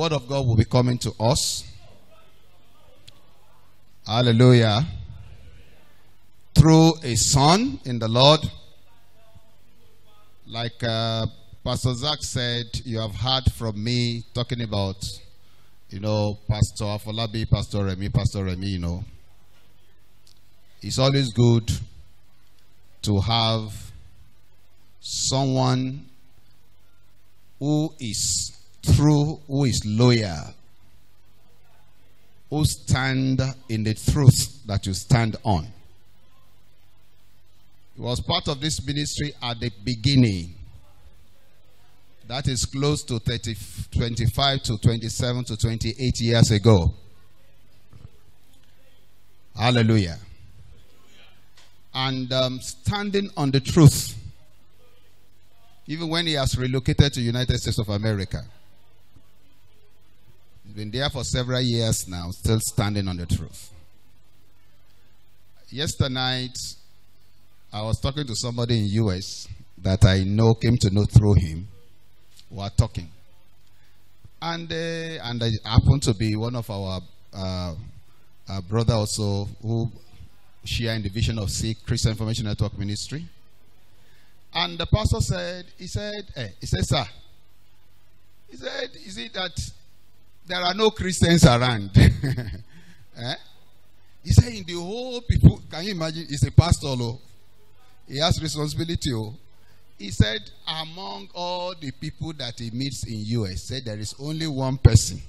word of God will be coming to us. Hallelujah. Through a son in the Lord. Like uh, Pastor Zach said, you have heard from me talking about, you know, Pastor Afolabi, Pastor Remi, Pastor Remi, you know. It's always good to have someone who is true, who is loyal, who stand in the truth that you stand on. He was part of this ministry at the beginning. That is close to 30, 25 to 27 to 28 years ago. Hallelujah. And um, standing on the truth even when he has relocated to United States of America. He's been there for several years now, still standing on the truth. Yesterday night, I was talking to somebody in US that I know came to know through him. We were talking, and uh, and I happened to be one of our uh, uh, brother also who share in the vision of Seek Christian Information Network Ministry. And the pastor said, he said, eh, he said, sir, he said, is it that there are no Christians around? eh? He said, in the whole people, can you imagine? He's a pastor, oh. he has responsibility. Oh. He said, among all the people that he meets in US, said there is only one person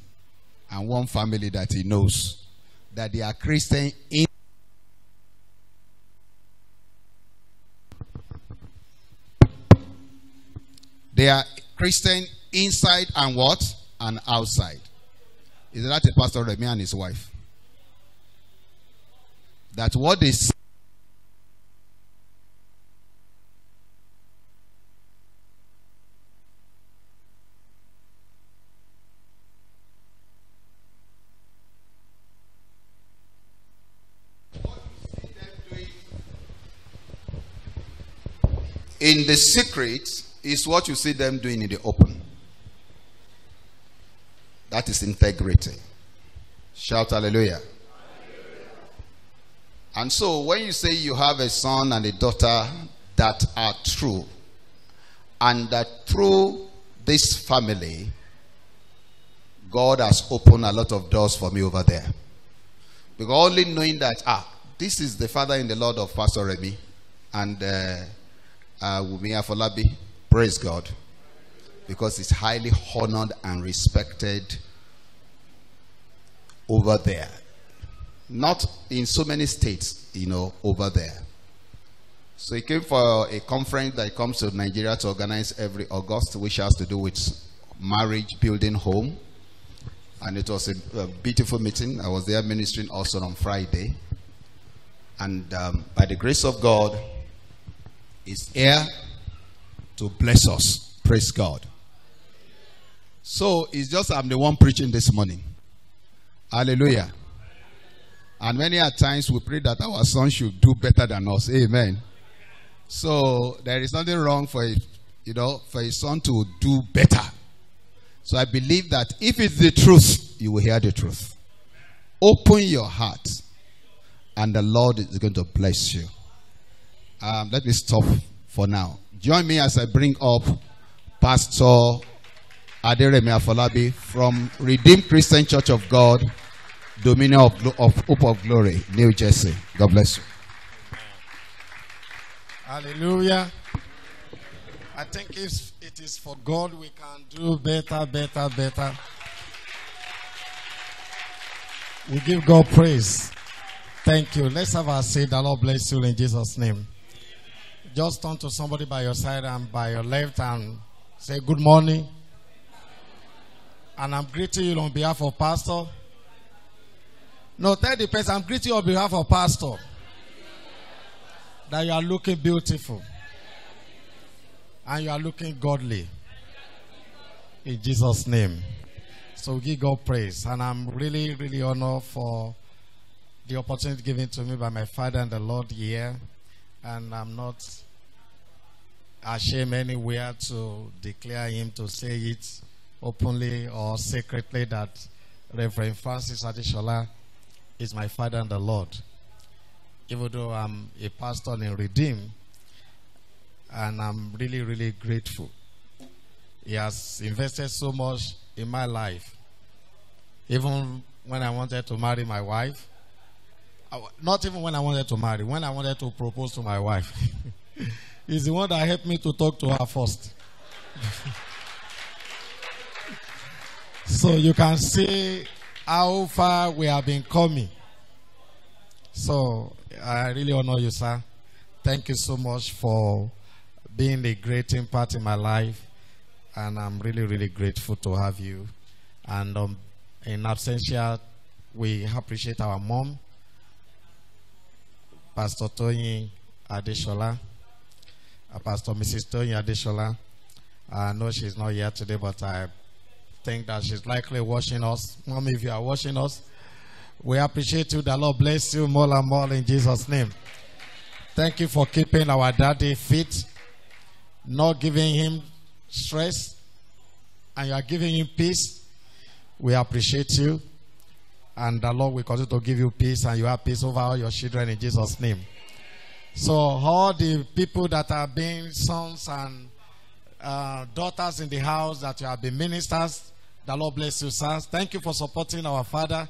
and one family that he knows that they are Christian in They are Christian inside and what? And outside. Is that a pastor Remi and his wife? That what they say in the secret is what you see them doing in the open. That is integrity. Shout hallelujah. hallelujah. And so when you say you have a son and a daughter that are true, and that through this family, God has opened a lot of doors for me over there. Because only knowing that, ah, this is the father in the Lord of Pastor Remi and uh, uh, Wumi Afolabi Praise God. Because it's highly honored and respected over there. Not in so many states, you know, over there. So he came for a conference that comes to Nigeria to organize every August, which has to do with marriage, building home. And it was a, a beautiful meeting. I was there ministering also on Friday. And um, by the grace of God, is here to bless us. Praise God. So it's just I'm the one preaching this morning. Hallelujah. And many a times we pray that our son should do better than us. Amen. So there is nothing wrong for a, you know for a son to do better. So I believe that if it's the truth, you will hear the truth. Open your heart, and the Lord is going to bless you. Um, let me stop for now. Join me as I bring up Pastor Aderemi Afolabi from Redeemed Christian Church of God, Dominion of, of Hope of Glory, New Jersey. God bless you. Hallelujah. I think if it is for God, we can do better, better, better. We give God praise. Thank you. Let's have our say. The Lord bless you in Jesus' name. Just turn to somebody by your side and by your left and say good morning. And I'm greeting you on behalf of Pastor. No, tell the person I'm greeting you on behalf of Pastor. That you are looking beautiful. And you are looking godly. In Jesus' name. So give God praise. And I'm really, really honored for the opportunity given to me by my Father and the Lord here and I'm not ashamed anywhere to declare him to say it openly or secretly that Reverend Francis Adesola is my father and the Lord. Even though I'm a pastor in Redeem, and I'm really, really grateful. He has invested so much in my life. Even when I wanted to marry my wife, not even when I wanted to marry, when I wanted to propose to my wife, he's the one that helped me to talk to her first. so you can see how far we have been coming. So I really honor you, sir. Thank you so much for being a great impact in my life. And I'm really, really grateful to have you. And um, in absentia, we appreciate our mom, Pastor Tony Adesola, uh, Pastor Mrs. Tony Adesola. I know she's not here today, but I think that she's likely watching us. Mom, if you are watching us, we appreciate you. The Lord bless you more and more in Jesus' name. Thank you for keeping our daddy fit, not giving him stress, and you are giving him peace. We appreciate you. And the Lord will continue to give you peace, and you have peace over all your children in Jesus' name. So, all the people that are being sons and uh, daughters in the house that you have been ministers, the Lord bless you, sir. Thank you for supporting our father.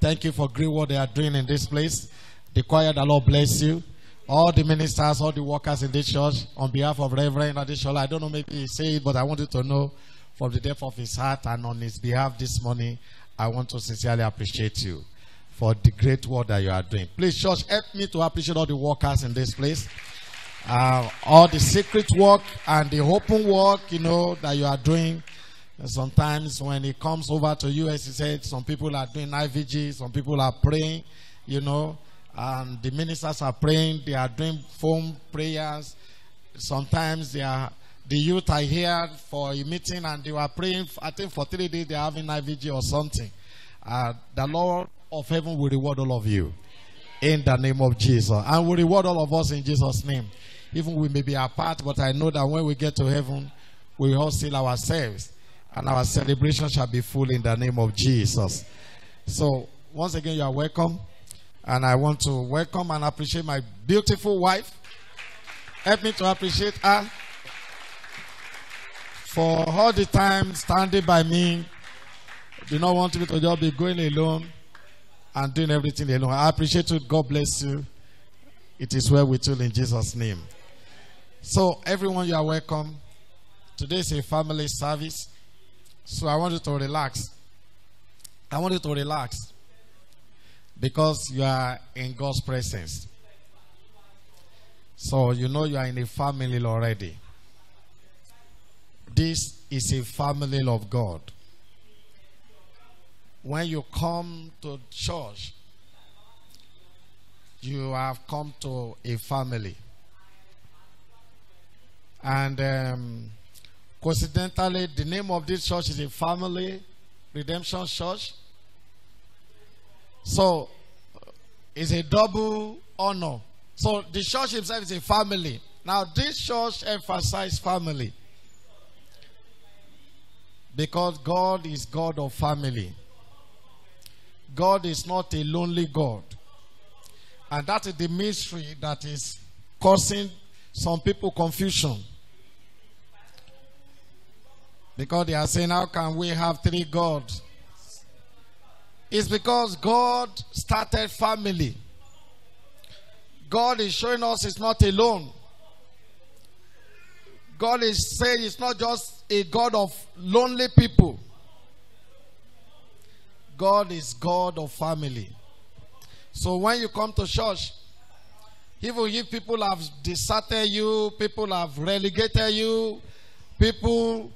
Thank you for great what they are doing in this place. The choir, the Lord bless you. All the ministers, all the workers in this church, on behalf of Reverend Adesola, I don't know, maybe he say it, but I want you to know from the depth of his heart and on his behalf this morning, I want to sincerely appreciate you for the great work that you are doing. Please, church, help me to appreciate all the workers in this place. Uh, all the secret work and the open work, you know, that you are doing. Sometimes when it comes over to as he said, some people are doing IVG, some people are praying, you know, and the ministers are praying, they are doing phone prayers. Sometimes they are, the youth are here for a meeting and they were praying, I think for three days they are having IVG or something. Uh, the Lord of heaven will reward all of you in the name of Jesus. And will reward all of us in Jesus' name. Even we may be apart, but I know that when we get to heaven, we all seal ourselves and our celebration shall be full in the name of Jesus. So, once again, you are welcome. And I want to welcome and appreciate my beautiful wife. Help me to appreciate her for all the time standing by me. Do not want me to just be going alone and doing everything alone. I appreciate you. God bless you. It is well with you in Jesus' name. So, everyone, you are welcome. Today is a family service. So, I want you to relax. I want you to relax because you are in God's presence. So, you know you are in a family already. This is a family of God. When you come to church, you have come to a family. And um, coincidentally, the name of this church is a family redemption church. So it's a double honor. So the church itself is a family. Now this church emphasizes family. Because God is God of family. God is not a lonely God. And that is the mystery that is causing some people confusion. Because they are saying, How can we have three gods? It's because God started family. God is showing us it's not alone. God is saying it's not just a God of lonely people. God is God of family. So when you come to church, even if people have deserted you, people have relegated you, people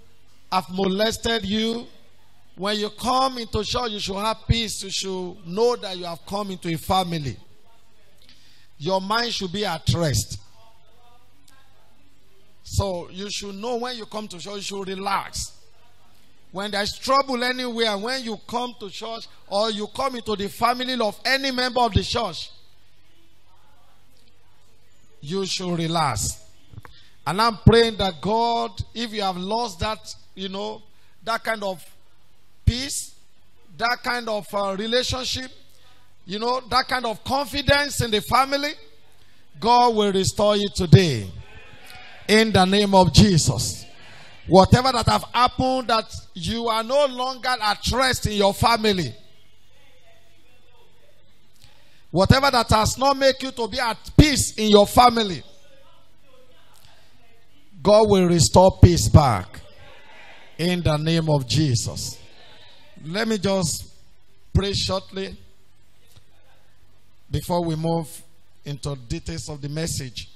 have molested you, when you come into church, you should have peace. You should know that you have come into a family. Your mind should be at rest. So you should know when you come to church, you should relax. When there's trouble anywhere, when you come to church or you come into the family of any member of the church, you should relax. And I'm praying that God, if you have lost that, you know, that kind of peace, that kind of uh, relationship, you know, that kind of confidence in the family, God will restore you today. In the name of Jesus. Whatever that have happened that you are no longer at rest in your family. Whatever that has not made you to be at peace in your family. God will restore peace back. In the name of Jesus. Let me just pray shortly before we move into details of the message.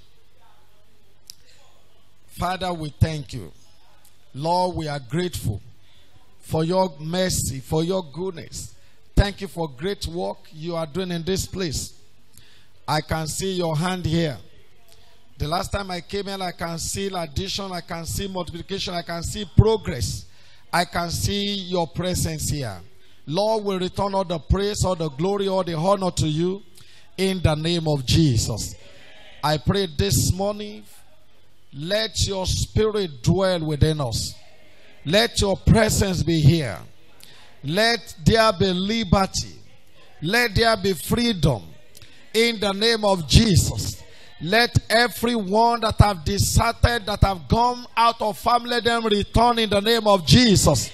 Father, we thank you. Lord, we are grateful for your mercy, for your goodness. Thank you for great work you are doing in this place. I can see your hand here. The last time I came here, I can see addition, I can see multiplication, I can see progress. I can see your presence here. Lord, we return all the praise, all the glory, all the honor to you in the name of Jesus. I pray this morning, let your spirit dwell within us. Let your presence be here. Let there be liberty. Let there be freedom in the name of Jesus. Let everyone that have deserted, that have gone out of family, them return in the name of Jesus.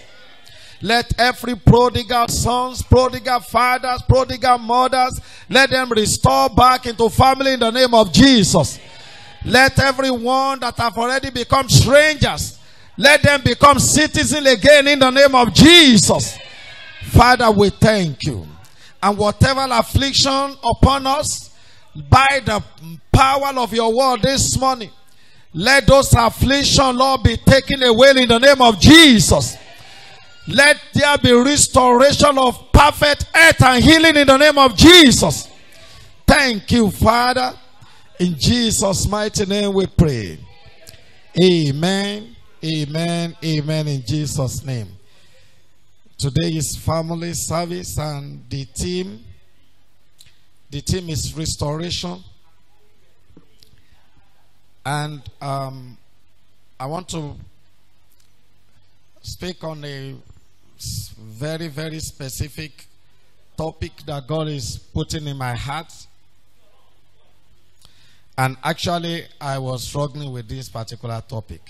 Let every prodigal sons, prodigal fathers, prodigal mothers, let them restore back into family in the name of Jesus. Let everyone that have already become strangers, let them become citizens again in the name of Jesus. Father, we thank you. And whatever affliction upon us, by the power of your word this morning, let those affliction, Lord, be taken away in the name of Jesus. Let there be restoration of perfect health and healing in the name of Jesus. Thank you, Father. In Jesus' mighty name we pray. Amen. Amen. Amen. In Jesus' name. Today is family service and the team. The team is restoration. And um, I want to speak on a very, very specific topic that God is putting in my heart. And actually, I was struggling with this particular topic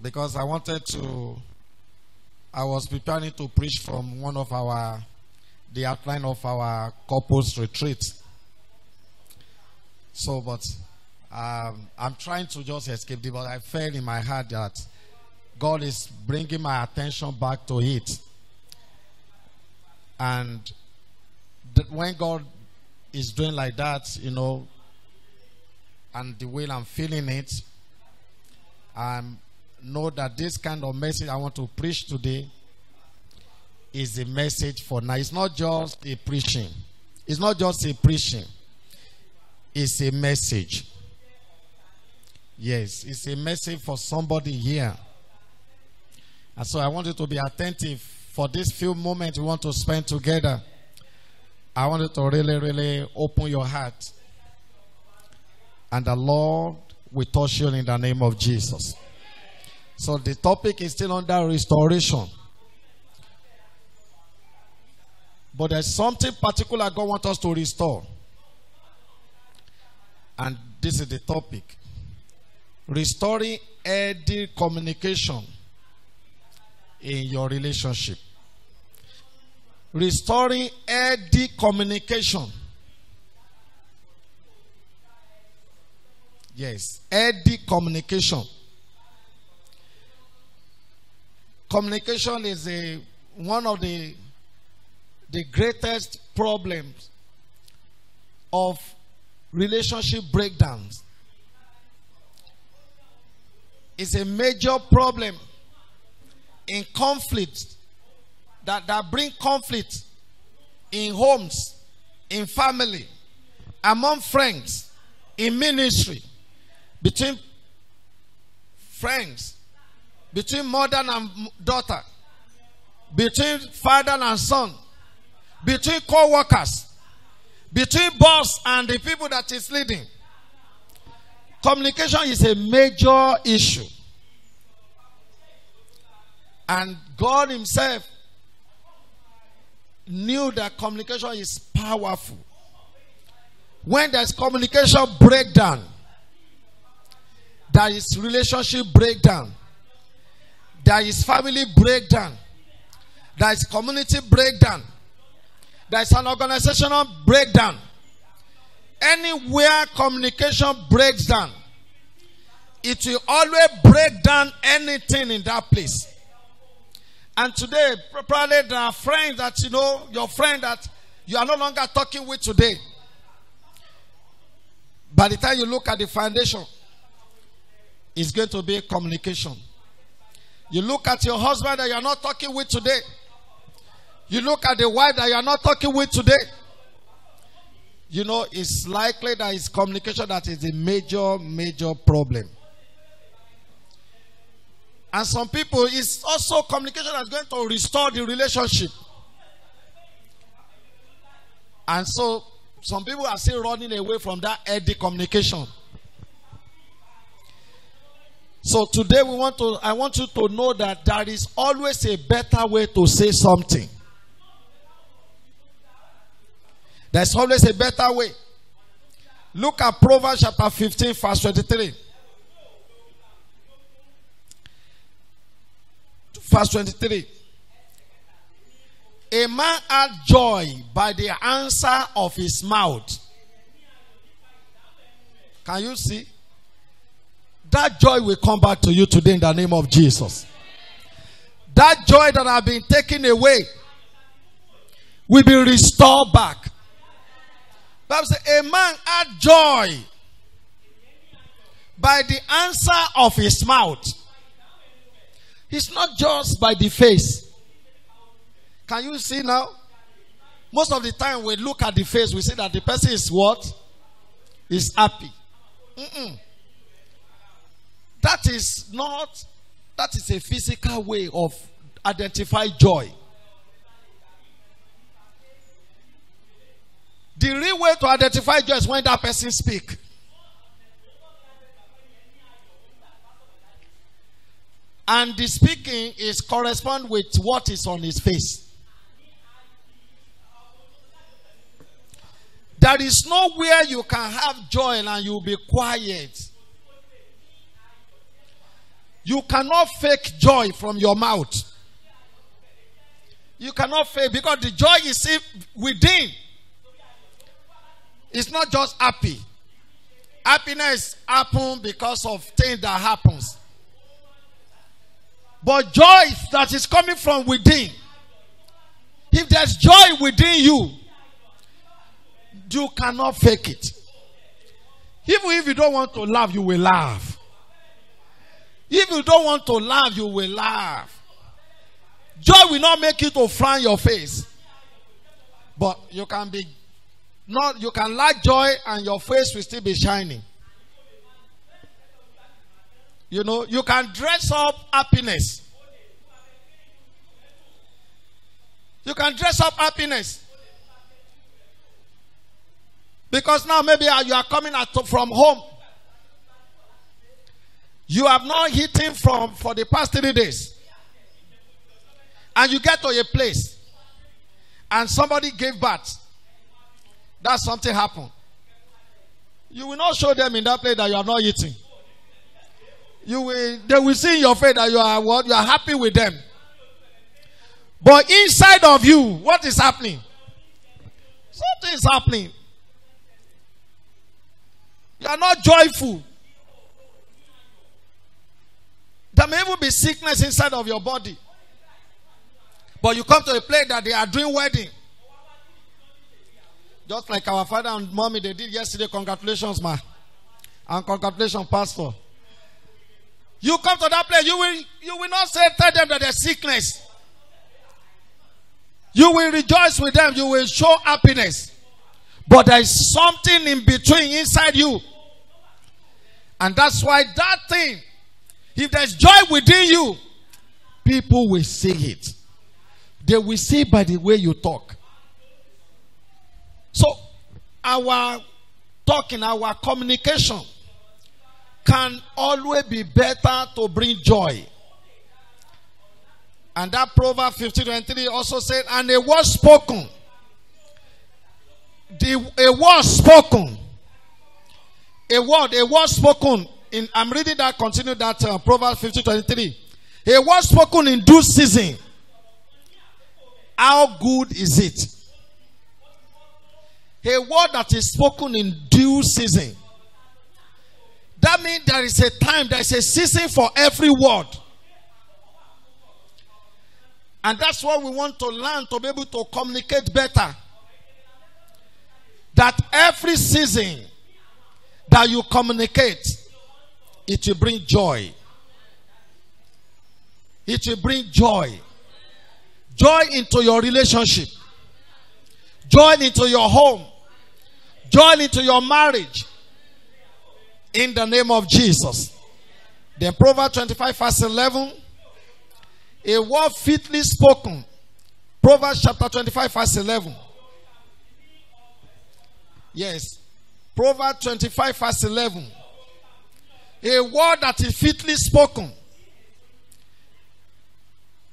because I wanted to, I was preparing to preach from one of our, the outline of our couples retreat. So, but um, I'm trying to just escape it, but I felt in my heart that God is bringing my attention back to it. And when God is doing like that, you know, and the way I'm feeling it, I know that this kind of message I want to preach today is a message for now. It's not just a preaching. It's not just a preaching. It's a message. Yes, it's a message for somebody here. And so I want you to be attentive for this few moments we want to spend together. I want you to really, really open your heart. And the Lord will touch you in the name of Jesus. So the topic is still under restoration. But there's something particular God wants us to restore. And this is the topic. Restoring healthy communication in your relationship. Restoring healthy communication. Yes, healthy communication. Communication is a one of the the greatest problems of relationship breakdowns. It's a major problem in conflict that, that bring conflict in homes, in family, among friends, in ministry, between friends, between mother and daughter, between father and son, between co-workers, between boss and the people that is leading. Communication is a major issue. And God Himself knew that communication is powerful. When there's communication breakdown, there is relationship breakdown, there is family breakdown, there is community breakdown, there is an organizational breakdown. Anywhere communication breaks down, it will always break down anything in that place. And today, probably there are friends that you know, your friend that you are no longer talking with today. By the time you look at the foundation, it's going to be communication. You look at your husband that you are not talking with today. You look at the wife that you are not talking with today. You know, it's likely that it's communication that is a major, major problem. And some people, it's also communication that's going to restore the relationship. And so, some people are still running away from that healthy communication. So today we want to I want you to know that there is always a better way to say something. There's always a better way. Look at Proverbs chapter 15 verse 23. Verse 23. A man had joy by the answer of his mouth. Can you see? That joy will come back to you today in the name of Jesus. That joy that I've been taken away will be restored back. Bible says, a man had joy by the answer of his mouth. It's not just by the face. Can you see now? Most of the time we look at the face, we see that the person is what? Is happy. Mm-mm. That is not, that is a physical way of identify joy. The real way to identify joy is when that person speak. And the speaking is correspond with what is on his face. There is nowhere you can have joy and you'll be quiet. You cannot fake joy from your mouth. You cannot fake because the joy is within. It's not just happy. Happiness happen because of things that happens. But joy that is coming from within. If there's joy within you, you cannot fake it. Even if you don't want to laugh, you will laugh. If you don't want to laugh, you will laugh. Joy will not make you to frown your face. But you can be not you can lack joy and your face will still be shining. You know, you can dress up happiness. You can dress up happiness. Because now maybe you are coming from home. You have not eaten from for the past three days. And you get to a place and somebody gave birth. That something happened. You will not show them in that place that you are not eating. You will they will see in your face that you are what you are happy with them. But inside of you, what is happening? Something is happening. You are not joyful. There may even be sickness inside of your body. But you come to a place that they are doing wedding. Just like our father and mommy they did yesterday. Congratulations, ma. And congratulations, pastor. You come to that place, you will you will not say tell them that there's sickness. You will rejoice with them, you will show happiness. But there is something in between inside you. And that's why that thing, if there's joy within you, people will see it. They will see by the way you talk. Our talking, our communication can always be better to bring joy. And that Proverb 15:23 also said, and a word spoken. The a word spoken. A word, a word spoken. In I'm reading that, continue that uh, Proverbs 15:23. A word spoken in due season. How good is it? A word that is spoken in due season. That means there is a time, there is a season for every word. And that's what we want to learn to be able to communicate better. That every season that you communicate, it will bring joy. It will bring joy. Joy into your relationship. Joy into your home. Joy into your marriage. In the name of Jesus. Then Proverbs 25 verse 11. A word fitly spoken. Proverbs chapter 25 verse 11. Yes. Proverbs 25 verse 11. A word that is fitly spoken.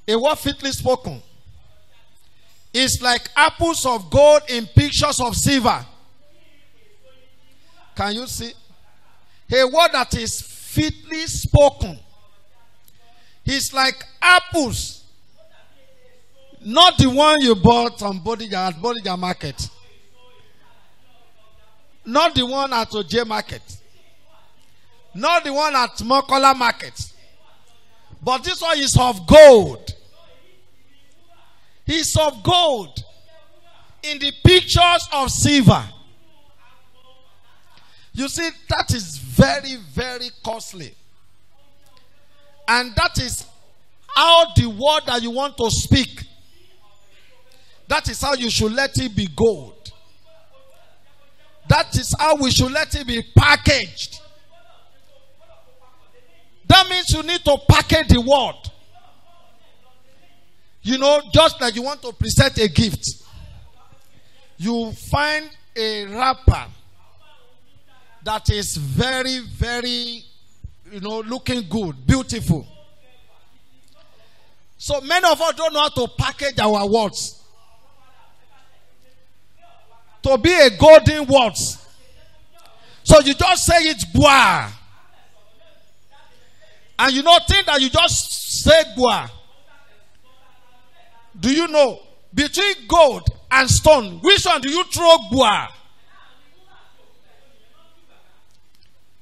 A word fitly spoken is like apples of gold in pictures of silver. Can you see? A word that is fitly spoken is like apples. Not the one you bought on Bodija at Bodija Market. Not the one at OJ Market. Not the one at Mokola Market. But this one is of gold. It's of gold. In the pictures of silver. You see, that is very, very costly. And that is how the word that you want to speak. That is how you should let it be gold. That is how we should let it be packaged. That means you need to package the word. You know, just like you want to present a gift, you find a wrapper that is very, very, you know, looking good, beautiful. So many of us don't know how to package our words. To be a golden words. So you just say it boah. And you know, think that you just say boah. Do you know between gold and stone, which one do you throw boah?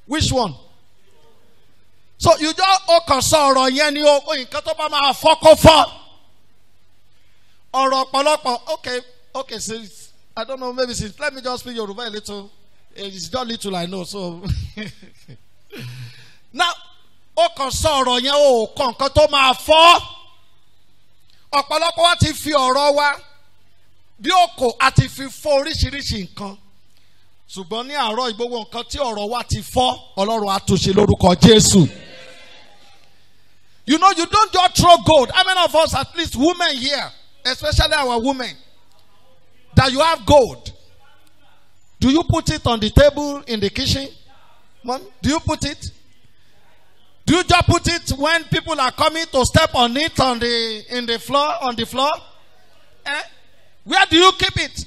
Which one? So you just ọkàn sọ ọ̀rọ̀ yẹn ni o nǹkan tó bá máa fọ́kọ́ fọ́. Ọ̀rọ̀ ọ̀pọ̀lọpọ̀ okay okay since I don't know maybe since let me just speak Yoruba a little it's just little I know so. Now ọkàn sọ ọ̀rọ̀ yẹn o kàn nǹkan tó máa fọ́. Ọ̀pọ̀lọpọ̀ wa ti fi ọ̀rọ̀ wa bí òkò àti fi fọ́ oríṣiríṣi nǹkan ṣùgbọ́n ní àárọ̀ ìgbówó nǹkan tí ọ̀rọ̀ wa ti fọ́ ọlọ́run àtúnṣe lórúkọ jésù. you know you don't just throw gold. How many of us at least women here especially our women that you have gold? Do you put it on the table in the kitchen? Mom, do you put it? Do you just put it when people are coming to step on it on the in the floor on the floor? Eh? where do you keep it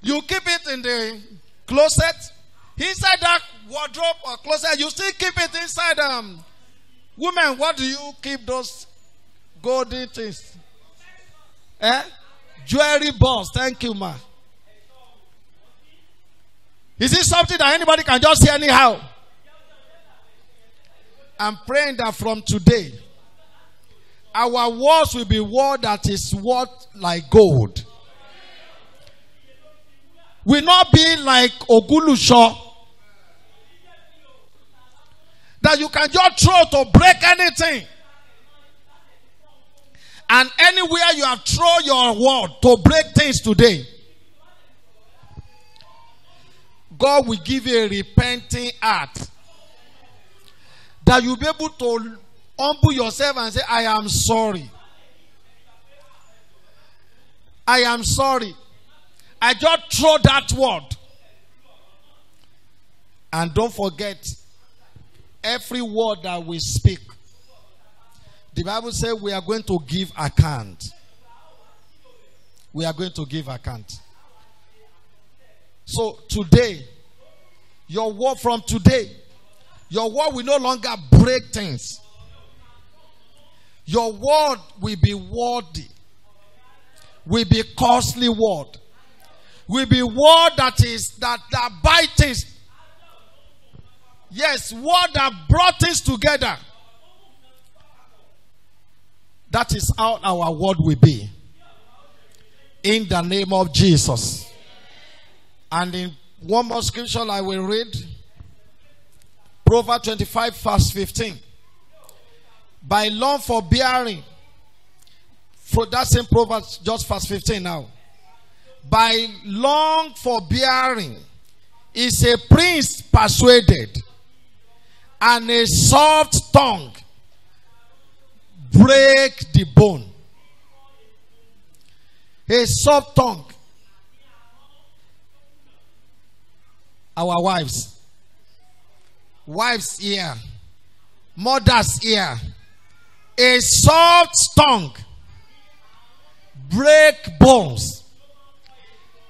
you keep it in the closet. Inside that wardrobe or closet, you still keep it inside. Um, women, what do you keep those golden things? Eh? Jewelry balls. Thank you, ma. Is it something that anybody can just see anyhow? I'm praying that from today, our words will be word that is worth like gold will not be like Ogulusho. That you can just throw to break anything. And anywhere you have thrown your word to break things today, God will give you a repenting heart. That you'll be able to humble yourself and say, I am sorry. I am sorry. I just throw that word. And don't forget, every word that we speak, The Bible says we are going to give account. We are going to give account. So today, your word from today, your word will no longer break things. Your word will be worthy, will be costly word, will be word that is that that things. Yes, word that brought things together. That is how our word will be. In the name of Jesus. And in one more scripture I will read. Proverbs 25, verse 15. By long forbearing. For that same Proverbs, just verse 15 now. By long forbearing is a prince persuaded, and a soft tongue break the bone. A soft tongue. Our wives. Wives here. Mothers here. A soft tongue break bones.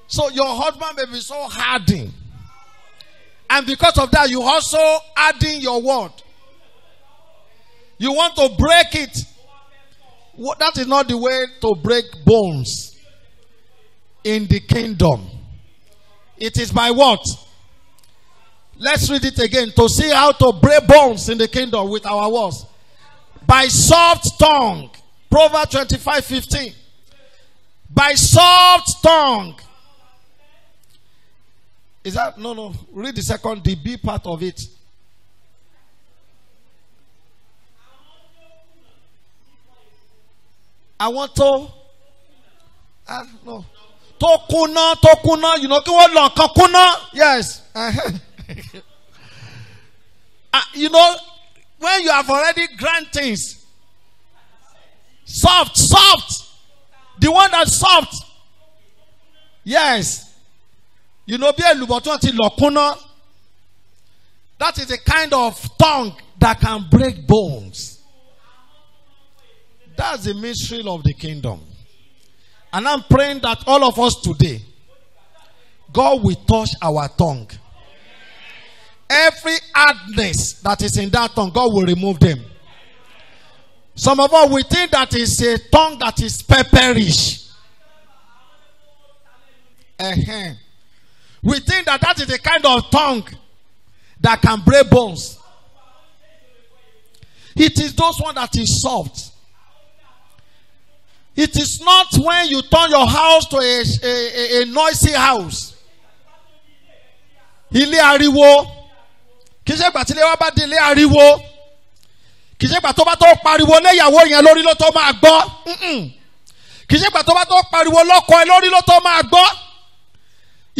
So your husband may be so hardened. And because of that, you also adding your word. You want to break it. That is not the way to break bones in the kingdom. It is by what? Let's read it again to see how to break bones in the kingdom with our words. By soft tongue. Proverbs 25 15. By soft tongue. Is that no no? Read the second, the B part of it. I want to. Ah, no. To kuna, to kuna, you know, kí wọ́n lọ nǹkan kuna. Yes. uh, you know, when you have already grant things, soft, soft, the one that's soft. Yes. You know, bí èlùbọ̀ tí wọ́n ti lọ kúnná. That is the kind of tongue that can break bones. That's the mystery of the kingdom. And I'm praying that all of us today, God will touch our tongue. Every hardness that is in that tongue, God will remove them. Some of us we think that is a tongue that is pepperish. Uh-huh. We think that that is the kind of tongue that can break bones. It is those one that is soft. It is not when you turn your house to a, a, a, a noisy house. Ilé ariwo. Kì í ṣe ìgbà tí ilé wa bá di ilé ariwo. Kì í ṣe ìgbà tó bá tó pariwo léyàwó yẹn lórí ló tó máa gbọ́. Kì í ṣe ìgbà tó bá tó pariwo lọ́kọ ẹ lórí ló tó máa gbọ́.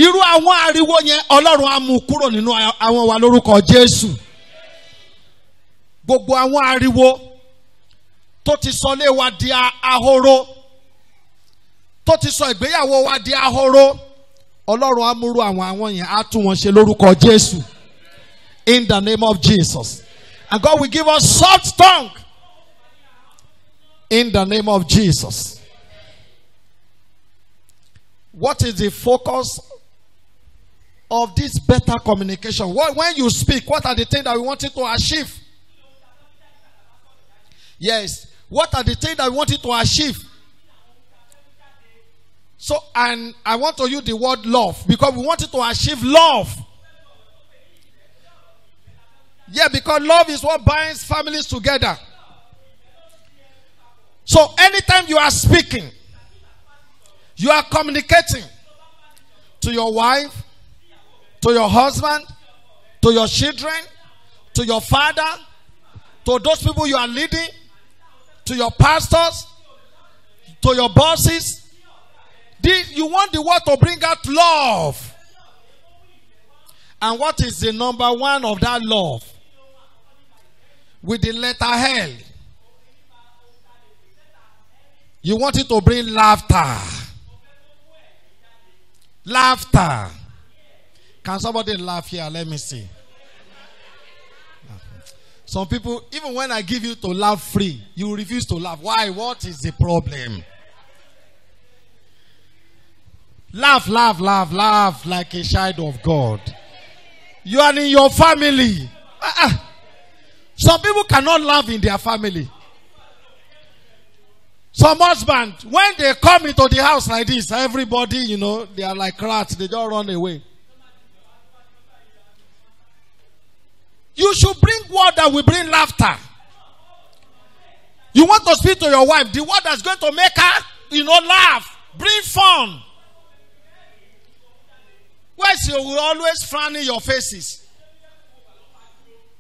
Irú àwọn ariwo yẹn Ọlọ́run á mú kúrò nínú àwọn wa lórúkọ Jésù. Gbogbo àwọn ariwo tó ti sọ ilé wa di ahoro tó ti sọ ìgbéyàwó wa di ahoro ọlọ́run á múrú àwọn àwọn yẹn á tún wọn ṣe lórúkọ jésù. In the name of jesus. And god will give us soft tongue. In the name of jesus. What is the focus of this better communication when you speak what are the things that we want you to achieve yes what are the things that we want you to achieve? So, and I want to use the word love because we want you to achieve love. Yeah, because love is what binds families together. So, anytime you are speaking, you are communicating to your wife, to your husband, to your children, to your father, to those people you are leading, to your pastors, to your bosses. You want the word to bring out love. And what is the number one of that love? With the letter L. You want it to bring laughter. Laughter. Can somebody laugh here? Let me see. Some people, even when I give you to laugh free, you refuse to laugh. Why? What is the problem? Laugh, laugh, laugh, laugh like a child of God. You are in your family. Uh-uh. Some people cannot laugh in their family. Some husband, when they come into the house like this, everybody, you know, they are like rats. They just run away. You should bring word that will bring laughter. You want to speak to your wife, the word that's going to make her, you know, laugh, bring fun. Where's you will always frowning your faces?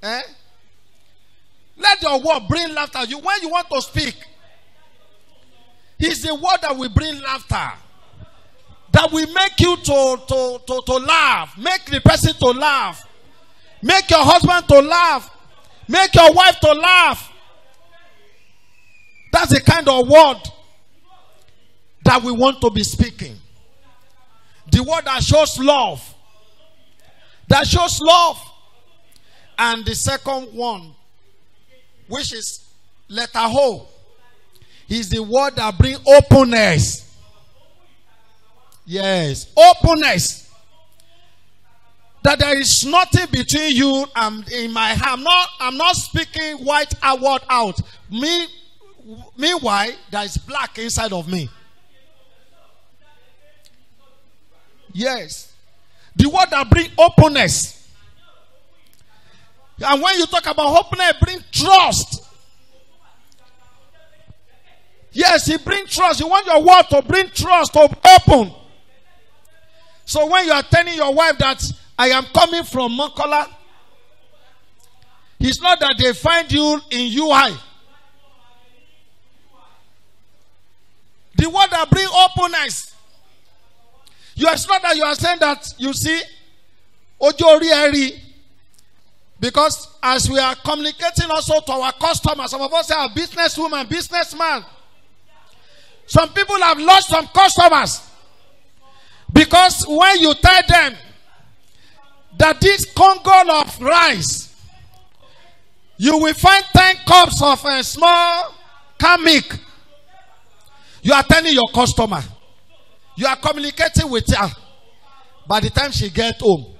Eh? Let your word bring laughter. You when you want to speak, it's the word that will bring laughter. That will make you to, to, to, to laugh. Make the person to laugh. Make your husband to laugh. Make your wife to laugh. That's the kind of word that we want to be speaking. The word that shows love. That shows love. And the second one, which is letter Ho, is the word that bring openness. Yes, openness. That there is nothing between you and in my heart. I'm not, I'm not speaking white word out. Me, meanwhile, there is black inside of me. Yes. The word that bring openness. And when you talk about openness, bring trust. Yes, it bring trust. You want your word to bring trust, to open. So when you are telling your wife that I am coming from Mokola, it's not that they find you in UI. The word that bring openness. You are not that you are saying that you see Ojo Eri. Because as we are communicating also to our customers, some of us are businesswoman, businessman. Some people have lost some customers. Because when you tell them that this congo of rice, you will find 10 cups of a small kamik. You are telling your customer. You are communicating with her. By the time she get home,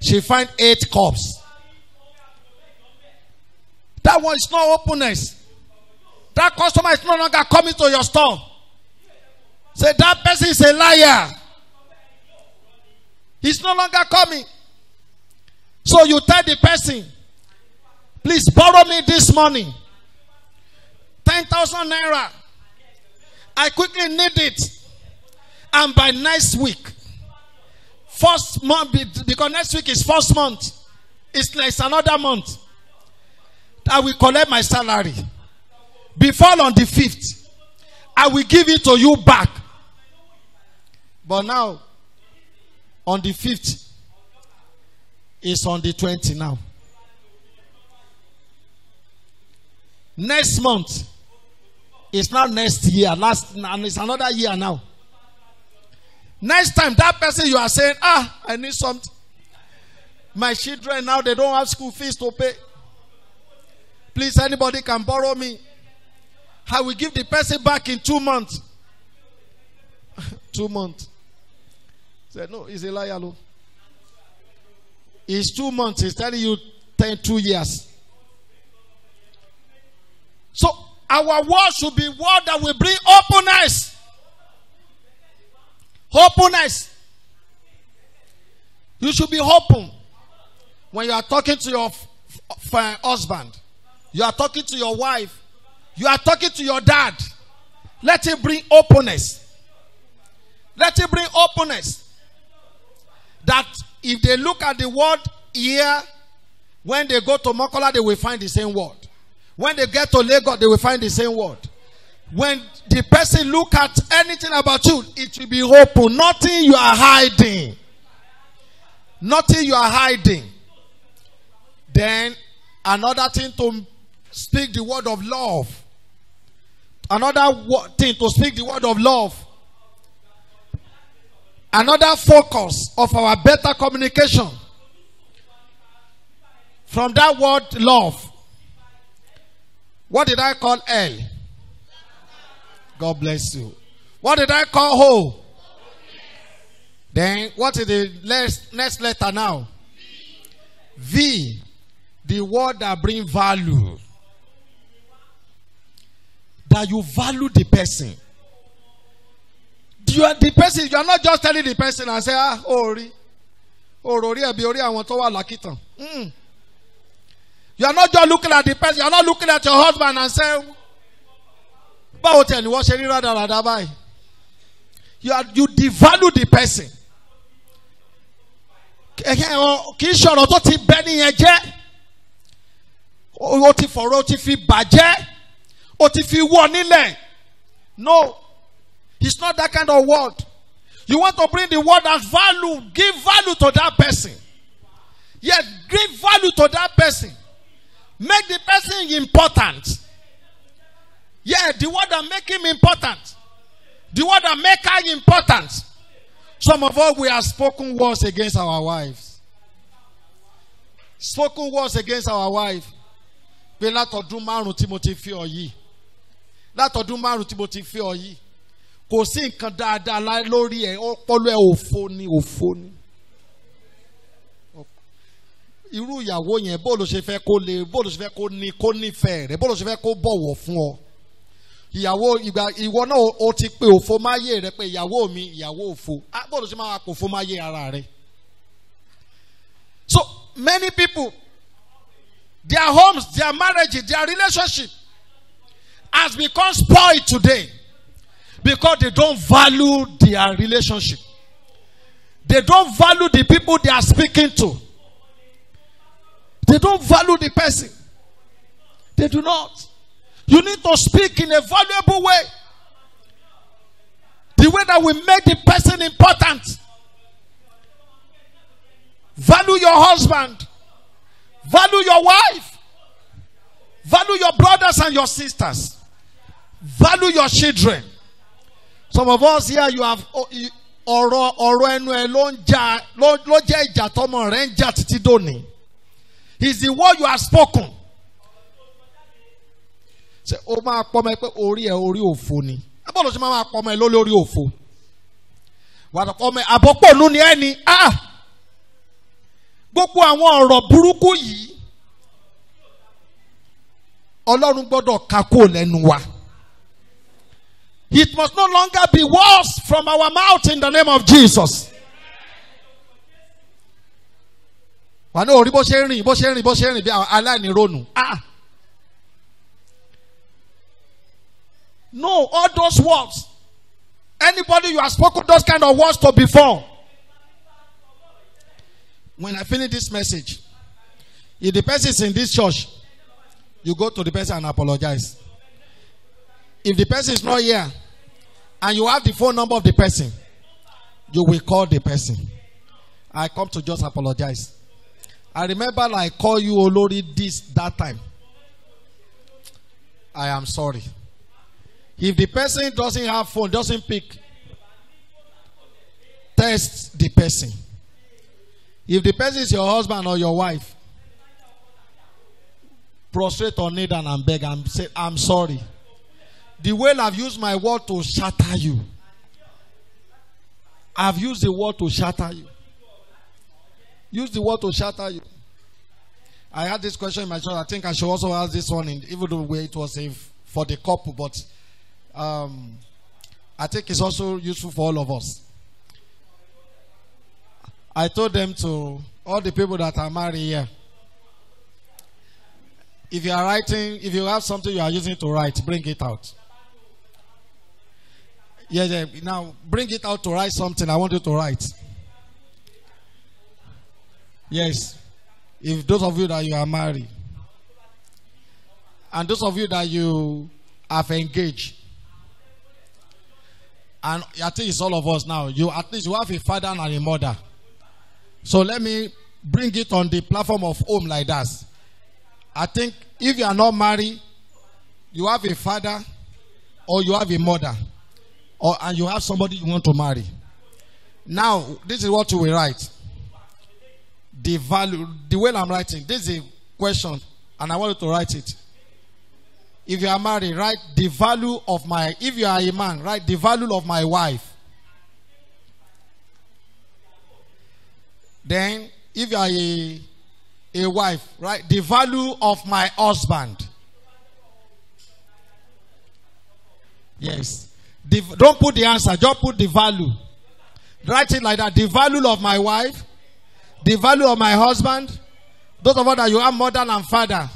she find eight cups. That one is not openness. That customer is no longer coming to your store. Say that person is a liar. He's no longer coming. So you tell the person, please borrow me this money. 10,000 naira. I quickly need it. And by next week, first month, because next week is first month, it's like another month. I will collect my salary. Before on the 5th, I will give it to you back. But now, on the 5th, it's on the 20 now. Next month, it's not next year, last, and it's another year now. Next time, that person you are saying, ah, I need something. My children now, they don't have school fees to pay. Please, anybody can borrow me. I will give the person back in two months. two months. Said, no, he's a liar. Lo. It's two months. He's telling you 10, two years. So our word should be word that will bring openness. Openness. You should be open when you are talking to your f- f- husband. You are talking to your wife. You are talking to your dad. Let it bring openness. Let it bring openness. That if they look at the word here, when they go to Mokola, they will find the same word. When they get to Lagos, they will find the same word. When the person look at anything about you, it will be open. Nothing you are hiding. Nothing you are hiding. Then another thing to speak the word of love. Another thing to speak the word of love. Another focus of our better communication. From that word love What did I call L? God bless you. What did I call Ho? Then what is the next, next letter now? V. The word that bring value. That you value the person. You are the person. You are not just telling the person and say, ah, ori. Orori ẹ̀bi orí àwọn tó wà lákìtàn. Mm. You are not just looking at the person. You are not looking at your husband and say, báwo tẹ̀ ni wọ́n ṣe rí rádaràda báyìí. You are you devalue the person. Kì í ṣọ̀rọ̀ tó ti bẹ́ nìyẹn jẹ́. O ti fọ̀rọ̀ o ti fi bàjẹ́. O ti fi wọ̀ nílẹ̀. No, it's not that kind of word. You want to bring the word as value. Give value to that person. Yes, give value to that person. Make the person important. Yeah, the word that make him important. The word that make her important. Some of us we have spoken words against our wives. Spoken words against our wife. Pé látọdún márùn tí mo ti fi ọ yìí. Látọdún márùn tí mo ti. Kò sí nǹkan dáadáa lórí ẹ̀ ọpọlọ ẹ̀ òfo ni òfo ni. Irú ìyàwó yẹn bó ṣe fẹ́ kó le bó ṣe fẹ́ kó ní kó nífẹ̀ẹ́ rẹ̀ bó ṣe fẹ́ kó bọ̀wọ̀ fún ọ ìyàwó ìgbà ìwọ náà o ti pe òfo máyé rẹ pé ìyàwó mi ìyàwó òfo bó ló ṣe máa kó òfo máyé ara rẹ. so many people their homes their marriage their relationship has become spoiled today because they don't value their relationship they don't value the people they are speaking to they don't value the person they do not. You need to speak in a valuable way. The way that will make the person important. Value your husband. Value your wife. Value your brothers and your sisters. Value your children. Some of us here, you have oh, ọ̀rọ̀ ọ̀rọ̀ ẹnu ẹ ló ń jà ló jẹ́ ìjà tọmọ rẹ ń jà títí dòní. Is the word you have spoken. Ṣé o máa pọ́nmọ ẹ pé orí ẹ orí òfo ni? Abọ́lọ̀ ṣe máa pọ́nmọ ẹ lórí òfo. Wàá pọ́nmọ ẹ àbọ̀pọ̀nù ni ẹ ni. Ah! Gbogbo àwọn ọ̀rọ̀ burúkú yìí. Ọlọ́run gbọ́dọ̀ ká kó lẹ́nu wa. It must no longer be words from our mouth in the name of Jesus. Wà ní orí bó ṣe ń rìn bó ṣe ń rìn bó ṣe ń rìn bí aláìní ronú. Ah! No, all those words. Anybody you have spoken those kind of words to before. When I finish this message, if the person is in this church, you go to the person and apologize. If the person is not here and you have the phone number of the person, you will call the person. I come to just apologize. I remember I call you Olori this that time. I am sorry. If the person doesn't have phone, doesn't pick, test the person. If the person is your husband or your wife, prostrate on it and beg and say, I'm sorry. The way I've used my word to shatter you, I've used the word to shatter you. Use the word to shatter you. I had this question in my church. I think I should also ask this one, in, even though it was a, for the couple, but um, I think it's also useful for all of us. I told them to all the people that are married here. If you are writing, if you have something you are using to write, bring it out. Yeah, yeah. Now bring it out to write something. I want you to write. Yes. If those of you that you are married, and those of you that you have engaged, and I think it's all of us now. You at least you have a father and a mother. So let me bring it on the platform of home like that. I think if you are not married, you have a father or you have a mother, or and you have somebody you want to marry. Now, this is what you will write. The value, the way I'm writing, this is a question, and I want you to write it. If you are married, write the value of my, if you are a man, write the value of my wife. Then, if you are a, a wife, write the value of my husband. Yes. The, don't put the answer, just put the value. Write it like that. The value of my wife, the value of my husband, those of us that you are mother and father.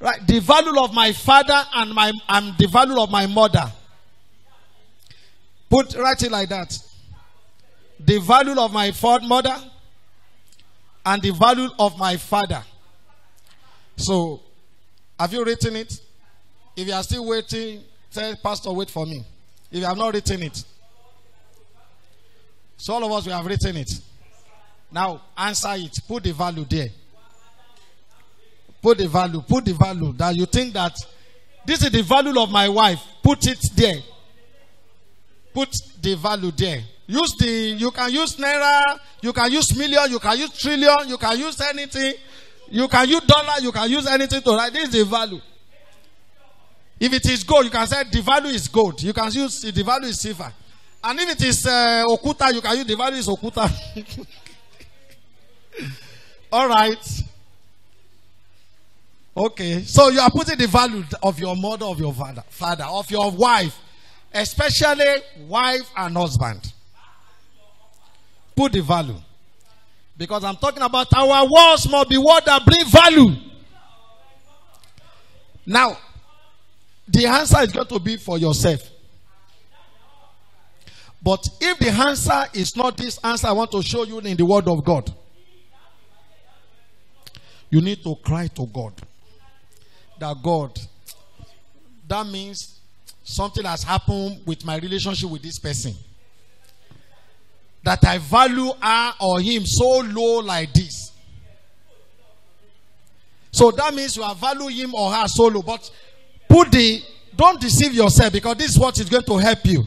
Right? The value of my father and my and the value of my mother. Put write it like that. The value of my fourth mother and the value of my father. So, have you written it? If you are still waiting, tell Pastor, wait for me. If you have not written it, so all of us we have written it. Now answer it. Put the value there. Put the value. Put the value that you think that this is the value of my wife. Put it there. Put the value there. Use the you can use naira, you can use million, you can use trillion, you can use anything. You can use dollar, you can use anything to write. This is the value. If it is gold, you can say the value is gold. You can use the value is silver. And if it is uh, okuta, you can use the value is okuta. All right. Okay. So you are putting the value of your mother, of your father, father, of your wife, especially wife and husband. Put the value. Because I'm talking about our words must be what that bring value. Now, the answer is going to be for yourself. But if the answer is not this answer I want to show you in the word of God, you need to cry to God. That God, that means something has happened with my relationship with this person. That I value her or him so low like this. So that means you are value him or her so low. But put the, don't deceive yourself because this is what is going to help you.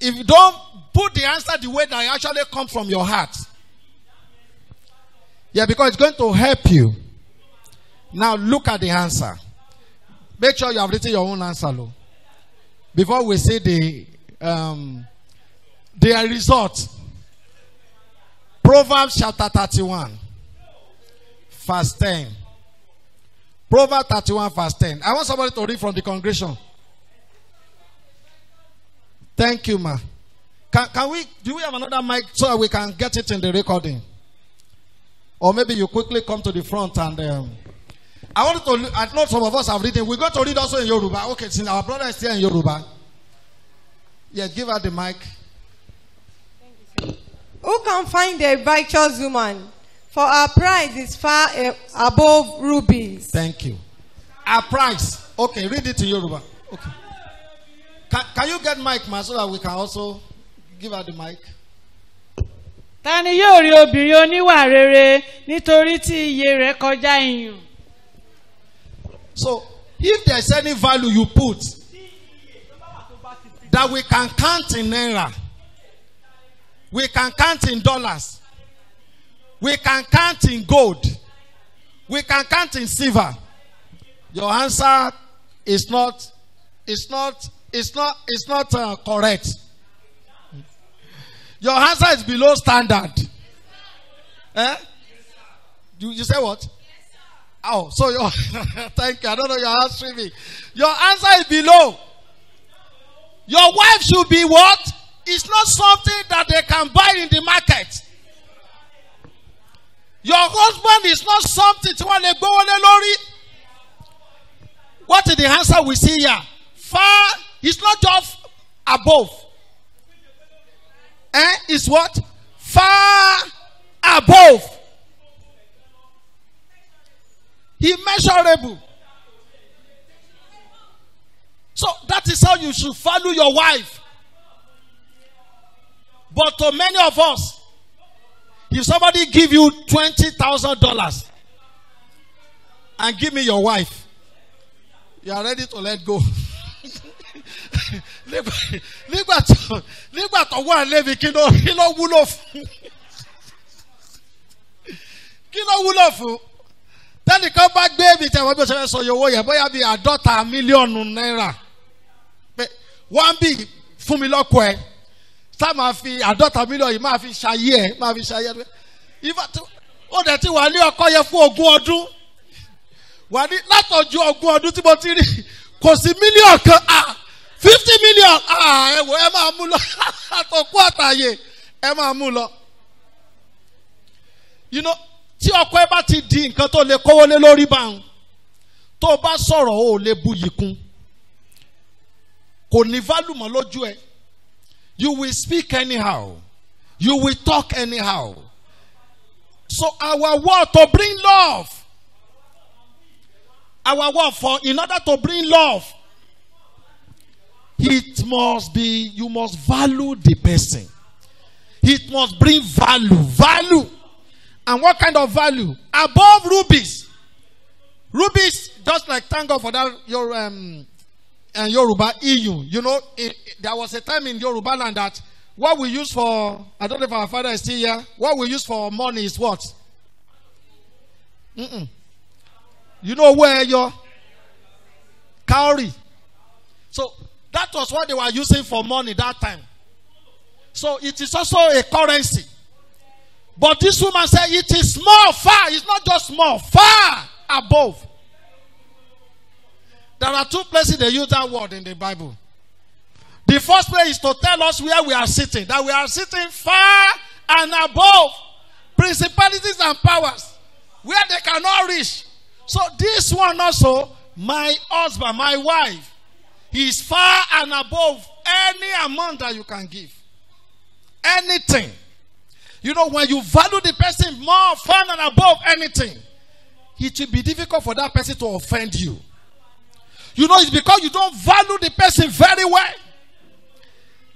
If you don't put the answer the way that actually come from your heart. Yeah, because it's going to help you. Now look at the answer. Make sure you have written your own answer, Lou. Before we see the um, the result. Proverbs chapter 31, verse 10. Proverbs 31, verse 10. I want somebody to read from the congregation. Thank you, ma. Can, can we do we have another mic so we can get it in the recording? Or maybe you quickly come to the front and um, I want to I know some of us have written. We're going to read also in Yoruba. Okay, since our brother is here in Yoruba. Yeah, give her the mic. Who can find a righteous woman? For our price is far eh, above rubies. Thank you. Our price. Okay, read it in Yoruba. Okay. Can, can you get mic, ma, so that we can also give her the mic? ta ni yóò rí obìnrin oníwà rere nítorí tí iye rẹ̀ kọjá iyùn. So, if there's any value you put that we can count in naira, we can count in dollars, we can count in gold, we can count in silver, your answer is not, is not, is not, is not uh, correct. Your answer is below standard. Eh? You, you say what? Oh, so your thank you. I don't know you're answering me. Your answer is below. Your wife should be what? It's not something that they can buy in the market. Your husband is not something tí wọ́n lè gbówó lé lórí. What is the answer we see here? Far is not just above. Eh? It's what? Far above. Immeasurable. So that is how you should value your wife. But to many of us, if somebody give you twenty thousand dollars and give me your wife, you are ready to let go. Nígbà- tó nígbà tó wà lébi kí ló kí ló wúlò fún? Kí ló wúlò fún? Tẹ́nìkan bá gbé mi tẹ̀wọ́n bí o ṣe fẹ́ sọ owó yẹn bóyá bíi àádọ́ta mílíọ̀nù náírà. Pé wọ́n bí fún mi lọ́kọ̀ ẹ̀ tá máa fi àádọ́ta mílíọ̀nù yìí máa fi ṣayé ẹ̀ máa fi ṣayé ẹ̀. Ifá tó ó dẹ̀ ti wà ní ọkọ yẹn fún ogún ọdún. Wà ní látọ̀jú ogún ọdún tí mo ti rí kò sí mílíọ̀nù kan ah fifty million ah ẹ wò ẹ máa mú lọ. Àtọ̀kú àtàyè ẹ máa mú lọ. you know tí ọkọ ẹ bá ti di nǹkan tó lè kówó lé lórí báwọn tó o bá sọ̀rọ̀ o ò lè buyì kún. Kò ní value mọ́ lójú ẹ you will speak anyhow. You will talk anyhow. So our word to bring love. Our word for in order to bring love it must be you must value the person. It must bring value value. And what kind of value? Above rubies. Rubies just like thank god for that your um and yoruba eu you know it, it- there was a time in yoruba land that what we use for i don't know if our father is still here what we use for money is what Mm-mm. you know where your cowrie so that was what they were using for money that time. So it is also a currency. But this woman said it is small, far. It's not just small, far above. There are two places they use that word in the Bible. The first place is to tell us where we are sitting, that we are sitting far and above principalities and powers, where they cannot reach. So this one also, my husband, my wife, is far and above any amount that you can give. Anything. You know, when you value the person more, far and above anything, it will be difficult for that person to offend you. You know, it's because you don't value the person very well.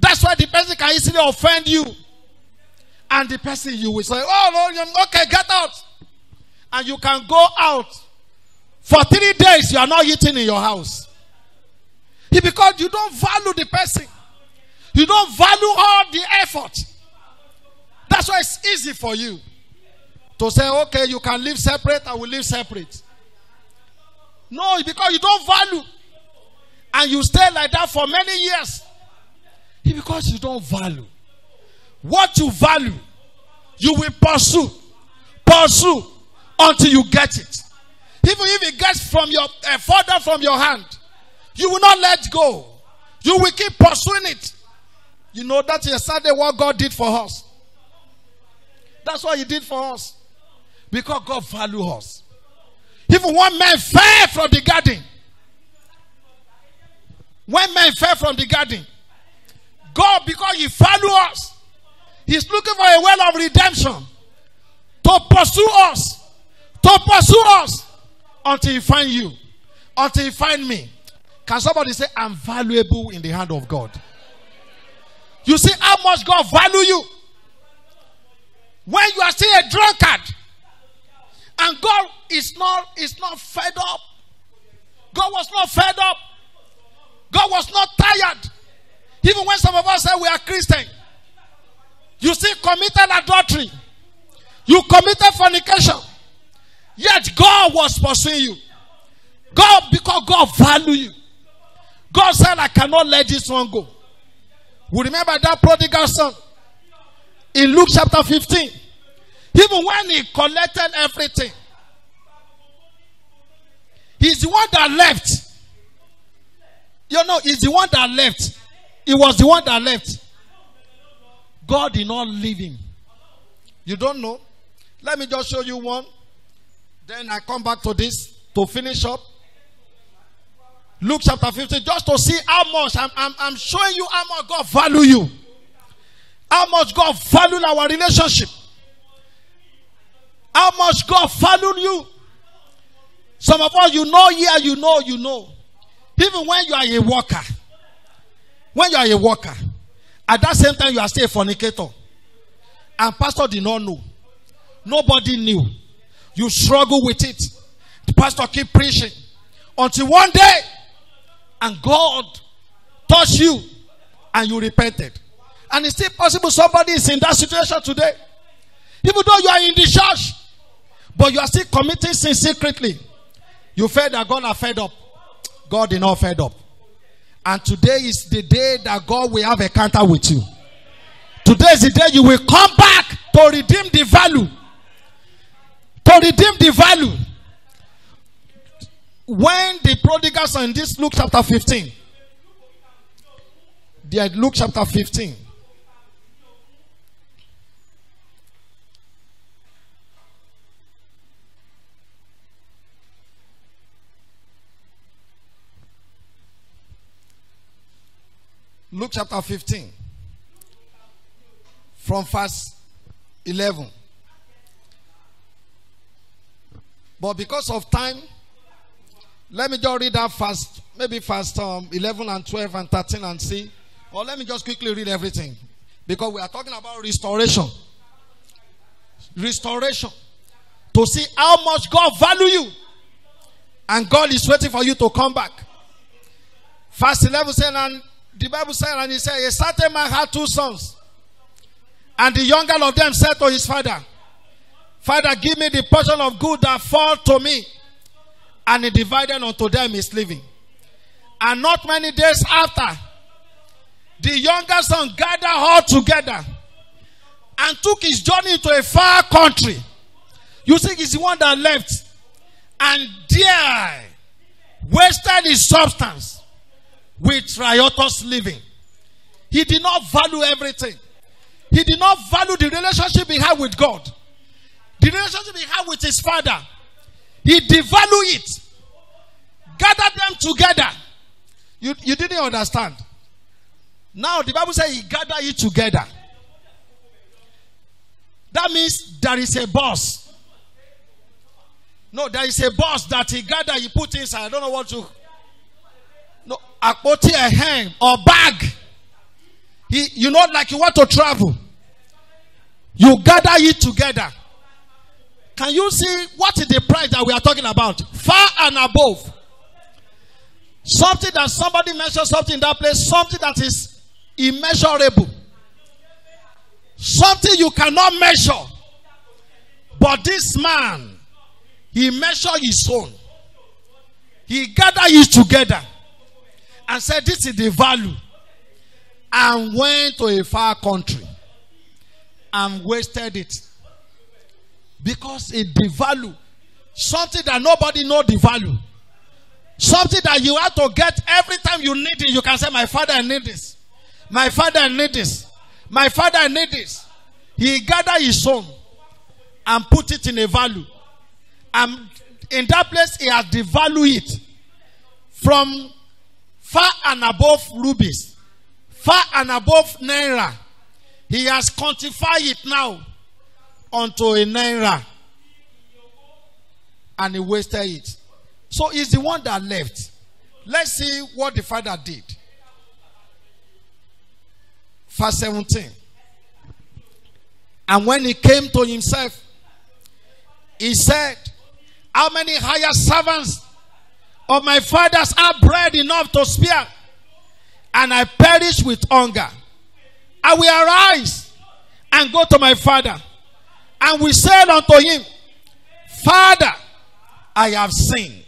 That's why the person can easily offend you. And the person you will say, Oh, no, okay, get out. And you can go out. For three days, you are not eating in your house. It's because you don't value the person. You don't value all the effort. That's why it's easy for you to say, okay, you can live separate, I will live separate. No, because you don't value. And you stay like that for many years. Because you don't value. What you value, you will pursue. Pursue until you get it. Even if it gets from your uh, further from your hand, you will not let go. You will keep pursuing it. You know that exactly what God did for us. That's what He did for us. Because God value us. Even one man fell from the garden. When man fell from the garden, God, because He value us, He's looking for a well of redemption to pursue us, to pursue us until He find you, until He find me. Can somebody say, I'm valuable in the hand of God? You see how much God value you. When you are still a drunkard, and God is not is not fed up. God was not fed up. God was not tired. Even when some of us say we are Christian, you still committed adultery. You committed fornication. Yet God was pursuing you. God, because God value you. God said, I cannot let this one go. We remember that prodigal son in Luke chapter 15. Even when he collected everything, he's the one that left. You know, he's the one that left. He was the one that left. God did not leave him. You don't know? Let me just show you one. Then I come back to this to finish up. Luke chapter 15, just to see how much I'm, I'm, I'm showing you how much God value you. How much God value our relationship. How much God value you. Some of us, you know here, you know, you know. Even when you are a worker. When you are a worker. At that same time, you are still a fornicator. And pastor did not know. Nobody knew. You struggle with it. The pastor keep preaching. Until one day, and God touched you and you repented. And it's still possible somebody is in that situation today. Even though you are in the church, but you are still committing sin secretly. You felt that God are fed up. God did not fed up. And today is the day that God will have a counter with you. Today is the day you will come back to redeem the value. To redeem the value. When the prodigal in this Luke chapter 15, there Luke chapter 15. Luke chapter 15 from verse 11. But because of time, let me just read that first, maybe first um, 11 and 12 and 13 and see. Or let me just quickly read everything. Because we are talking about restoration. Restoration. To see how much God value you. And God is waiting for you to come back. Verse 11 said, and the Bible said, and he said, a certain man had two sons. And the younger of them said to his father, Father, give me the portion of good that fall to me. And he divided unto them his living. And not many days after, the younger son gathered all together and took his journey to a far country. You think he's the one that left and there wasted his substance with riotous living. He did not value everything. He did not value the relationship he had with God. The relationship he had with his father. He devalued it. Gathered them together. You, you didn't understand. Now the Bible says he gathered it together. That means there is a boss. No, there is a boss that he gathered, he put inside. I don't know what to. A hand or bag. He, you know, like you want to travel. You gather it together. Can you see what is the price that we are talking about? Far and above. Something that somebody mentioned something in that place, something that is immeasurable. Something you cannot measure. But this man, he measured his own. He gathered it together and said, This is the value. And went to a far country and wasted it. Because it devalue something that nobody know the value. Something that you have to get every time you need it. You can say, My father, I need this. My father, I need this. My father, I need this. He gathered his own and put it in a value. And in that place, he has devalued it from far and above rubies, far and above naira. He has quantified it now unto a naira. And he wasted it. So he's the one that left. Let's see what the father did. Verse 17. And when he came to himself, he said, How many higher servants of my fathers have bread enough to spare? And I perish with hunger. I will arise and go to my father. And we said unto him, Father, I have sinned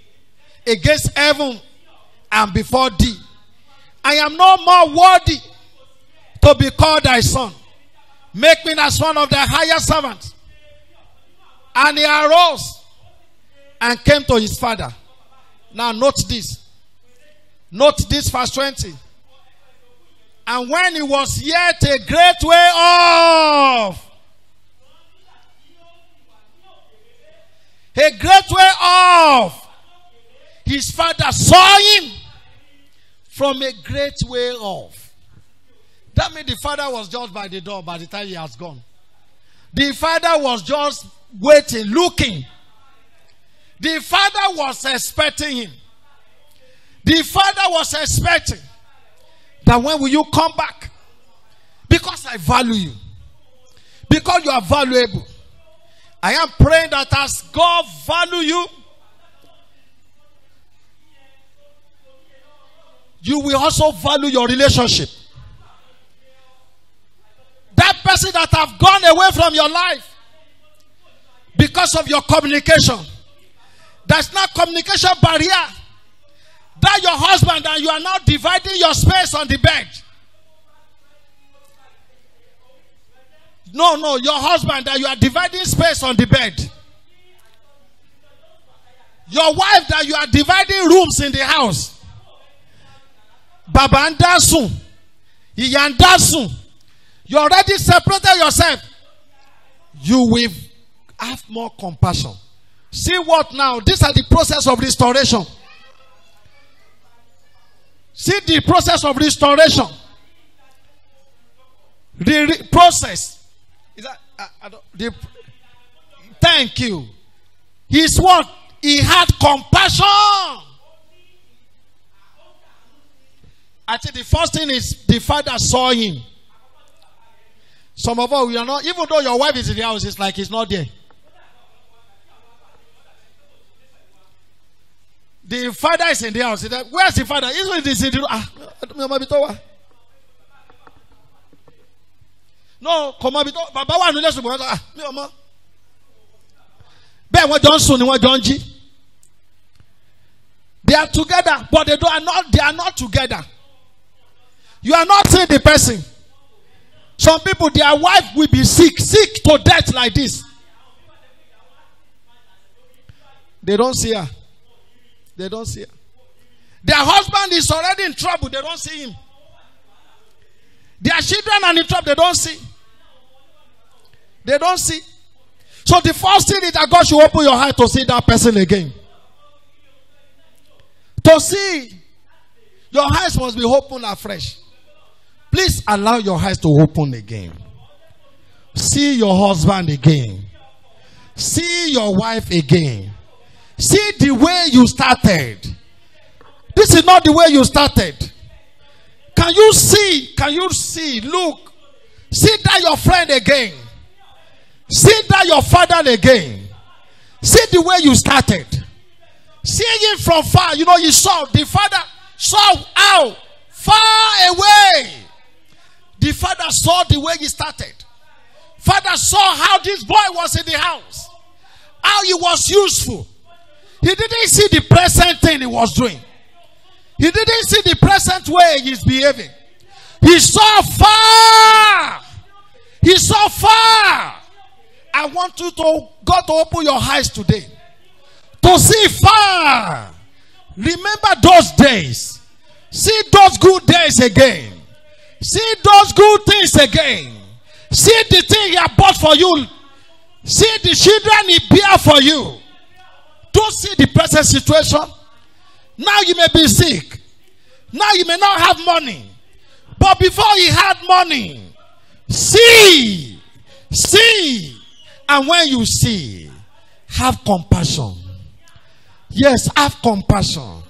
against heaven and before thee. I am no more worthy to be called thy son. Make me as one of the higher servants. And he arose and came to his father. Now, note this. Note this, verse 20. And when he was yet a great way off, a great way off, his father saw him from a great way off. That means the father was just by the door by the time he has gone. The father was just waiting, looking. The father was expecting him. The father was expecting that when will you come back? Because I value you. Because you are valuable. I am praying that as God value you, you will also value your relationship. That person that have gone away from your life, because of your communication. There's not communication barrier. That your husband and you are now dividing your space on the bed. No, no, your husband that you are dividing space on the bed. Your wife that you are dividing rooms in the house. Baba dá sùn. You already separated yourself. You will have more compassion. See what now? These are the process of restoration. See the process of restoration. The re- process. Is that I, I the, thank you. He's what? He had compassion. I think the first thing is the father saw him. Some of us we are not, even though your wife is in the house, it's like he's not there. The father is in the house. He said, Where's the father? He's with the. Ah, mọ ibi tó wà. No, kò mọ ibi tó bàbá wà nílé ṣùgbọ́n ah, mi ò mọ. Bẹ́ẹ̀ wọ́n jọ ń sùn ni wọ́n jọ ń jí. They are together, but they, are not, they are not together. You are not seeing the person. Some people, their wife will be sick, sick to death like this. They don't see her. They don't see her. Their husband is already in trouble. They don't see him. Their children are in trouble. They don't see. They don't see. So the first thing is that God should open your heart to see that person again. To see. Your eyes must be open afresh. Please allow your eyes to open again. See your husband again. See your wife again. See the way you started. This is not the way you started. Can you see? Can you see? Look. See that your friend again. See that your father again. See the way you started. See him from far. You know, you saw the father saw how far away. The father saw the way he started. Father saw how this boy was in the house. How he was useful. He didn't see the present thing he was doing. He didn't see the present way he's behaving. He saw far. He saw far. I want you to God to open your eyes today to see far. Remember those days. See those good days again. See those good things again. See the thing he bought for you. See the children he bear for you. Don't see the present situation. Now you may be sick. Now you may not have money. But before he had money, see, see. And when you see, have compassion. Yes, have compassion.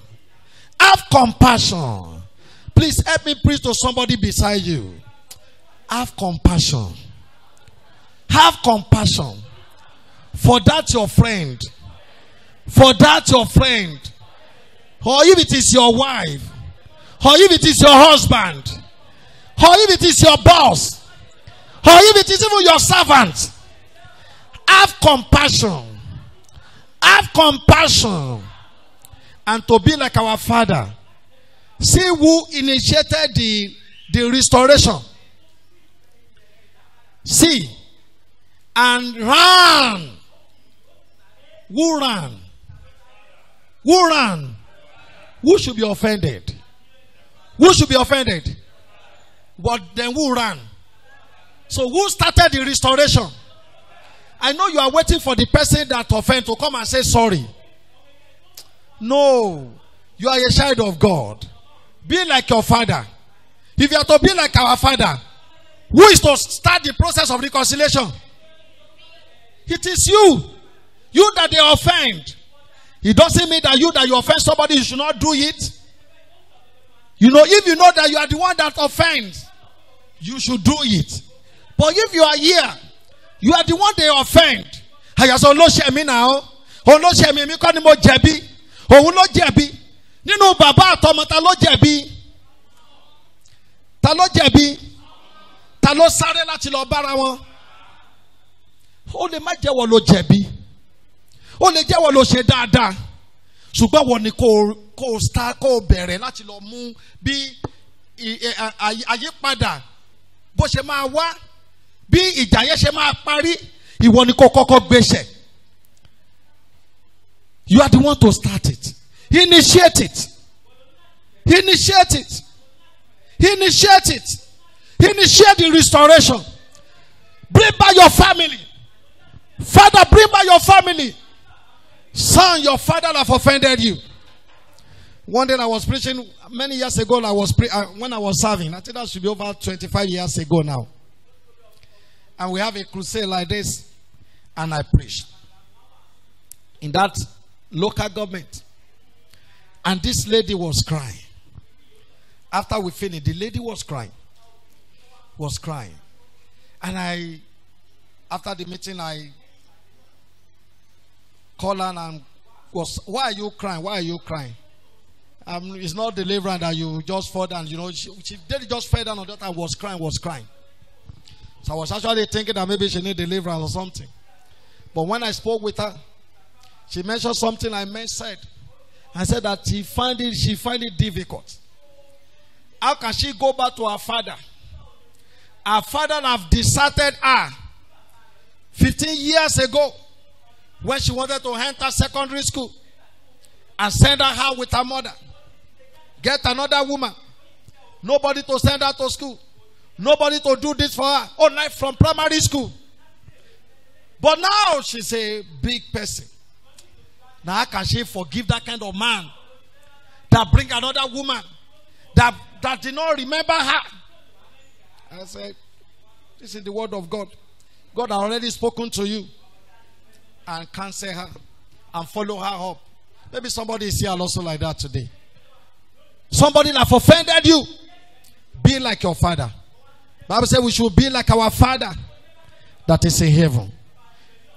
Have compassion. Please help me preach to somebody beside you. Have compassion. Have compassion. For that your friend. For that your friend. Or if it is your wife. Or if it is your husband. Or if it is your boss. Or if it is even your servant. Have compassion. Have compassion. And to be like our father. See who initiated the, the restoration. See. And ran. Who ran? Who ran? Who should be offended? Who should be offended? But then who ran? So who started the restoration? I know you are waiting for the person that offended to come and say sorry. No. You are a child of God. Be like your father. If you are to be like our father, who is to start the process of reconciliation? It is you. You that they offend. It doesn't mean that you that you offend somebody, you should not do it. You know, if you know that you are the one that offends, you should do it. But if you are here, you are the one they offend. Àyàsọ ló ṣe mí náà. Òun ló ṣe mí, mi kọ́ ni mo jẹ̀bi. Òun ló jẹ̀bi. Nínú bàbá àtọmọ ta ló jẹ̀bi? Ta ló jẹ̀bi? Ta ló sáré láti lọ bára wọn? Ó lè má jẹ́wọ́ ló jẹ̀bi. Ó lè jẹ́wọ́ ló ṣe dáadáa. Ṣùgbọ́n wọ́n ni kò kò start kò bẹ̀rẹ̀ láti lọ mú bí àyípadà bó ṣe máa wá bí ìjà yẹn ṣe máa parí ìwọ ni kò kọ́kọ́ gbéṣẹ̀. You are the one to start it. Initiate it. Initiate it. Initiate it. Initiate the restoration. Bring back your family. Father bring back your family son your father have offended you one day I was preaching many years ago. I was pre- uh, when I was serving. I think that should be over 25 years ago now. And we have a crusade like this, and I preached in that local government. And this lady was crying. After we finished, the lady was crying. Was crying. And I, after the meeting, I her and was, Why are you crying? Why are you crying? Um, it's not deliverance that you just fall down. You know, she, she did just fell down on that and was crying, was crying. So I was actually thinking that maybe she need deliverance or something. But when I spoke with her, she mentioned something I meant said. I said that she find it, she find it difficult. How can she go back to her father? Her father have deserted her 15 years ago when she wanted to enter secondary school and send her out with her mother. Get another woman. Nobody to send her to school. Nobody to do this for her. Oh, All life from primary school. But now she's a big person. Now how can she forgive that kind of man that bring another woman that that did not remember her? I said, this is the word of God. God already spoken to you and cancel her and follow her up. Maybe somebody is here also like that today. Somebody that offended you. Be like your father. Bible says we should be like our father that is in heaven.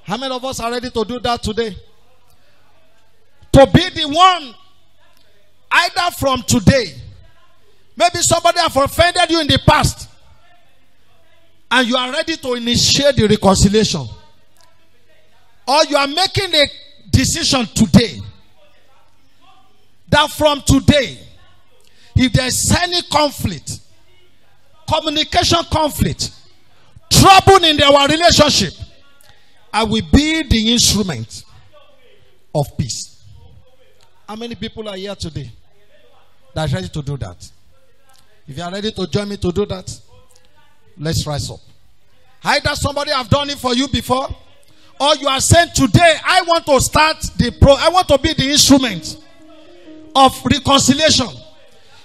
How many of us are ready to do that today? To be the one, either from today, maybe somebody have offended you in the past, and you are ready to initiate the reconciliation, or you are making a decision today that from today, if there's any conflict, communication conflict, trouble in our relationship, I will be the instrument of peace. How many people are here today that are ready to do that? If you are ready to join me to do that, let's rise up. Either somebody have done it for you before, or you are saying today, I want to start the pro, I want to be the instrument of reconciliation.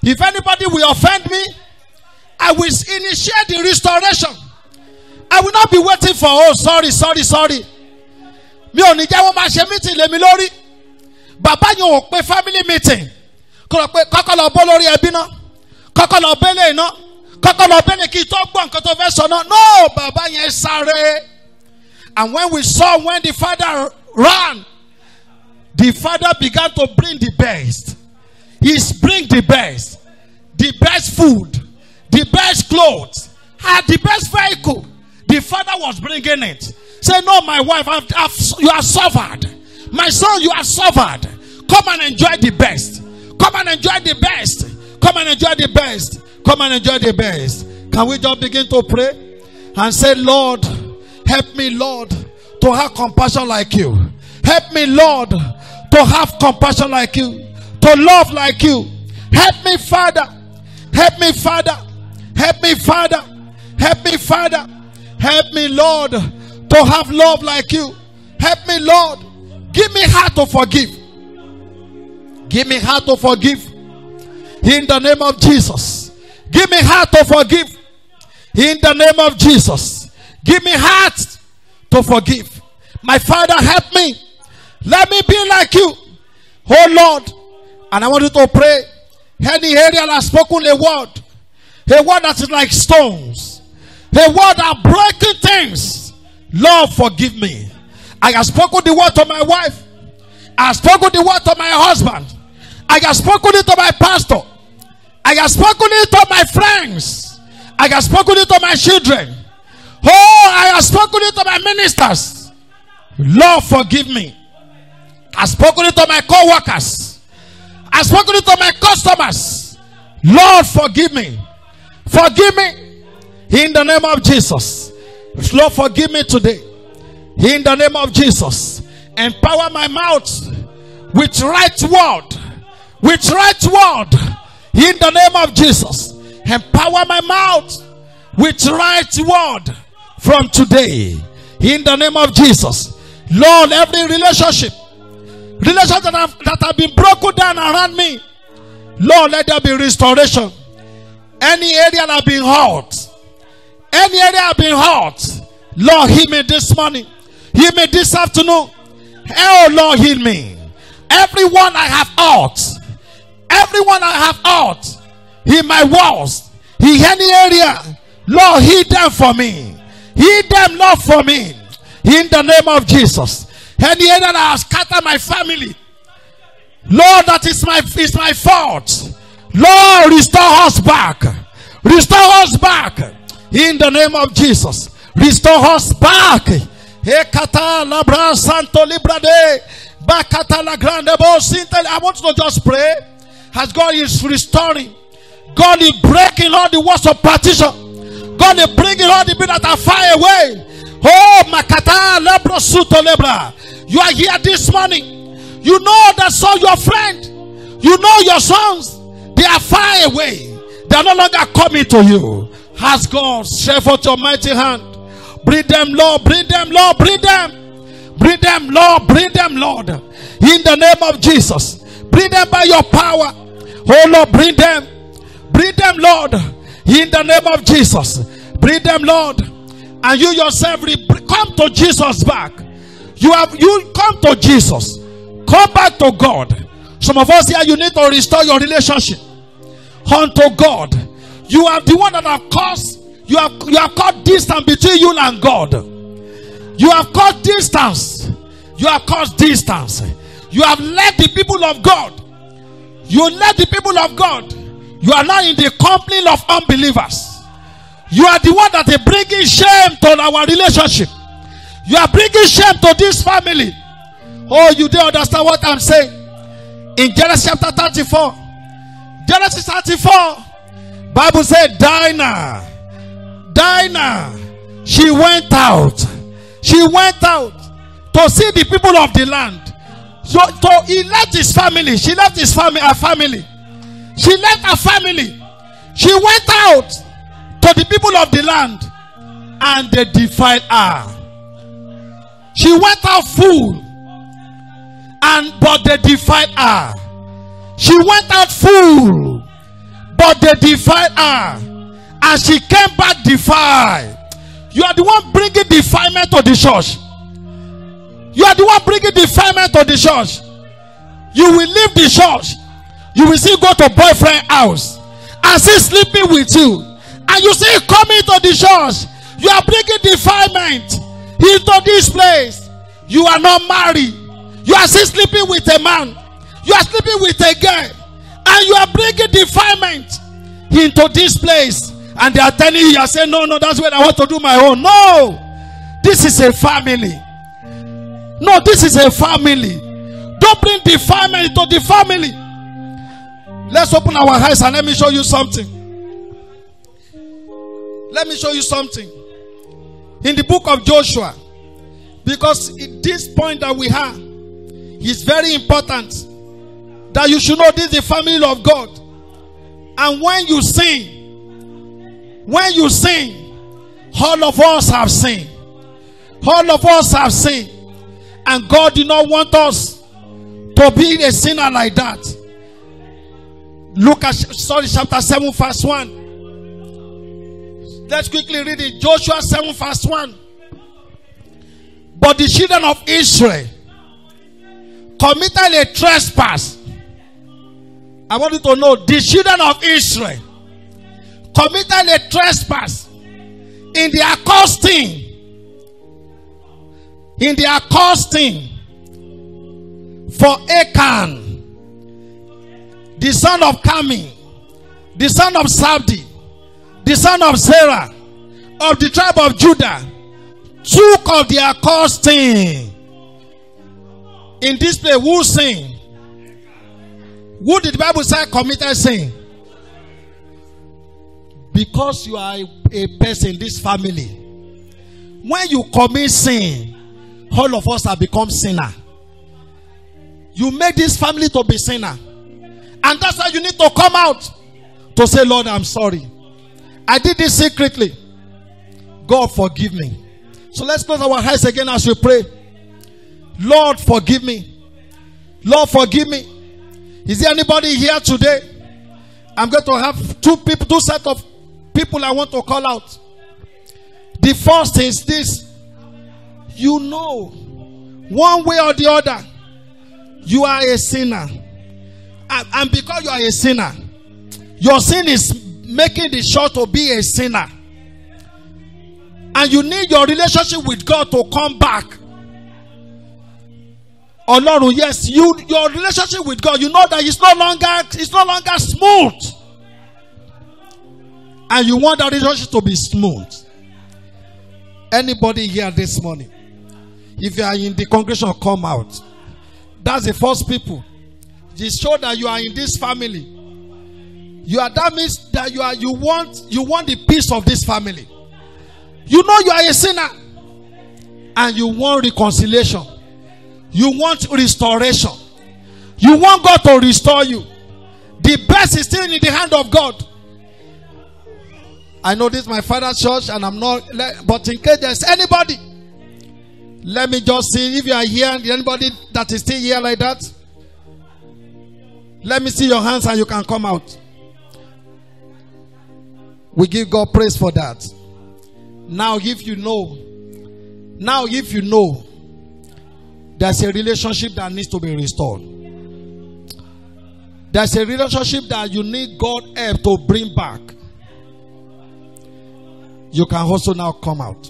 If anybody will offend me, I will initiate the restoration. I will not be waiting for, oh, sorry, sorry, sorry. Mi ò ní jẹ́ wọ́n máa ṣe meeting lèmi lórí. Bàbá yẹn ò pe family meeting. Kọ́kọ́ lọ bó lórí ẹbí náà. Kọ́kọ́ lọ bẹ́lẹ̀ iná. Kọ́kọ́ lọ bẹ́lẹ̀ kí n tó gbọ́ nǹkan tó fẹ́ sọ náà. No, bàbá yẹn sáré. And when we saw when the father ran, the father began to bring the best. He's bring the best, the best food, the best clothes, had the best vehicle. The father was bringing it. Say, no, my wife, I've, I've, you have suffered. My son, you have suffered. Come and enjoy the best. Come and enjoy the best. Come and enjoy the best. Come and enjoy the best. Can we just begin to pray and say, Lord, help me, Lord, to have compassion like you. Help me, Lord, to have compassion like you, to love like you. Help me, Father. Help me, Father. Help me, Father. Help me, Father. Help me, Lord, to have love like you. Help me, Lord. Give me heart to forgive. Give me heart to forgive. In the name of Jesus. Give me heart to forgive. In the name of Jesus. Give me heart to forgive. My Father, help me. Let me be like you. Oh Lord. And I want you to pray. Any area that has spoken a word. A word that is like stones. A word that breaking things. Lord, forgive me. I have spoken the word to my wife. I have spoken the word to my husband. I have spoken it to my pastor. I have spoken it to my friends. I have spoken it to my children. Oh, I have spoken it to my ministers. Lord, forgive me. I've spoken it to my co-workers. I've spoken it to my customers. Lord, forgive me. Forgive me. In the name of Jesus. Lord, forgive me today. In the name of Jesus. Empower my mouth with right word. With right word. In the name of Jesus. Empower my mouth with right word from today. In the name of Jesus. Lord, every relationship, relationship that have, that have been broken down around me, Lord, let there be restoration. Any area that have been hurt, any area have been hurt, Lord, heal me this morning, heal me this afternoon. Oh Lord, heal me. Everyone I have hurt, everyone I have hurt, in my walls, in any area, Lord, heal them for me. Heal them, not for me. In the name of Jesus. Any that has scattered my family, Lord, that is my is my fault. Lord, restore us back. Restore us back. In the name of Jesus. Restore us back. Ekata labra santo librade. Bakata la grande I want to just pray. As God is restoring. God is breaking all the walls of partition. God is bringing all the people that are far away. Oh, Makata lebro suto lebra. You are here this morning. You know that saw your friend. You know your sons. They are far away. They are no longer coming to you. Ask God, stretch forth your mighty hand. Bring them, Lord. Bring them, Lord. Bring them. Bring them, Lord. Bring them, Lord. In the name of Jesus. Bring them by your power. Oh, Lord, bring them. Bring them, Lord. In the name of Jesus. Bring them, Lord. And you yourself come to Jesus back. You have you come to Jesus. Come back to God. Some of us here, you need to restore your relationship unto God. You are the one that have caused you have you have caused distance between you and God. You have caused distance. You have caused distance. You have led the people of God. You led the people of God. You are now in the company of unbelievers. You are the one that is bringing shame to our relationship. You are bringing shame to this family. Oh, you don't understand what I'm saying. In Genesis chapter 34, Genesis 34, Bible said, Dinah, Dinah, she went out. She went out to see the people of the land. So, so he left his family. She left his family, her family. She left her family. She went out to the people of the land and they defiled her. She went out full and but they defiled her. She went out full but they defiled her and she came back defiled. You are the one bringing defilement to the church. You are the one bringing defilement to the church. You will leave the church. You will see go to boyfriend house and see sleeping with you. And you see coming to the church. You are bringing defilement into this place. You are not married. You are still sleeping with a man. You are sleeping with a girl. And you are bringing defilement into this place. And they are telling you, you are saying, no, no, that's where I want to do my own. No. This is a family. No, this is a family. Don't bring defilement into the family. Let's open our eyes and let me show you something. Let me show you something. In the book of Joshua, because this point that we have is very important that you should know this is the family of God. And when you sing, when you sing, all of us have sinned. All of us have sinned. And God did not want us to be a sinner like that. Look at sorry, chapter 7, verse 1. Let's quickly read it. Joshua 7, verse 1. But the children of Israel committed a trespass. I want you to know the children of Israel committed a trespass in their costing. In their costing for Achan, the son of Kami, the son of Sabdi, the son of Sarah, of the tribe of Judah, took of their costing In this place, who sin? Who did the Bible say committed sin? Because you are a, person in this family. When you commit sin, all of us have become sinner. You make this family to be sinner. And that's why you need to come out to say, Lord, I'm sorry. I did this secretly. God, forgive me. So let's close our eyes again as we pray. Lord, forgive me. Lord, forgive me. Is there anybody here today? I'm going to have two people, two set of people I want to call out. The first is this you know, one way or the other, you are a sinner. And, because you are a sinner, your sin is making the short to be a sinner. And you need your relationship with God to come back. Ọlọ́run, yes, you your relationship with God, you know that it's no longer it's no longer smooth. And you want that relationship to be smooth. Anybody here this morning, if you are in the congregation, come out. That's the first people. Just show that you are in this family. You are that means that you are you want you want the peace of this family. You know you are a sinner, and you want reconciliation. You want restoration. You want God to restore you. The best is still in the hand of God. I know this is my father's church, and I'm not. But in case there's anybody, let me just see if you are here. Anybody that is still here like that, let me see your hands, and you can come out. We give God praise for that. Now, if you know, now if you know, there's a relationship that needs to be restored. There's a relationship that you need God help to bring back. You can also now come out.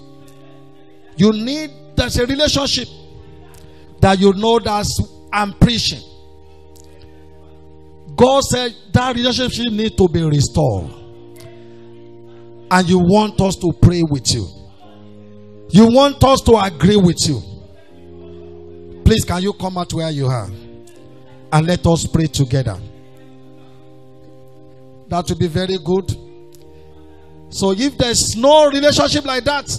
You need there's a relationship that you know that's I'm preaching. God said that relationship needs to be restored and you want us to pray with you. You want us to agree with you. Please, can you come out where you are and let us pray together? That will be very good. So, if there's no relationship like that,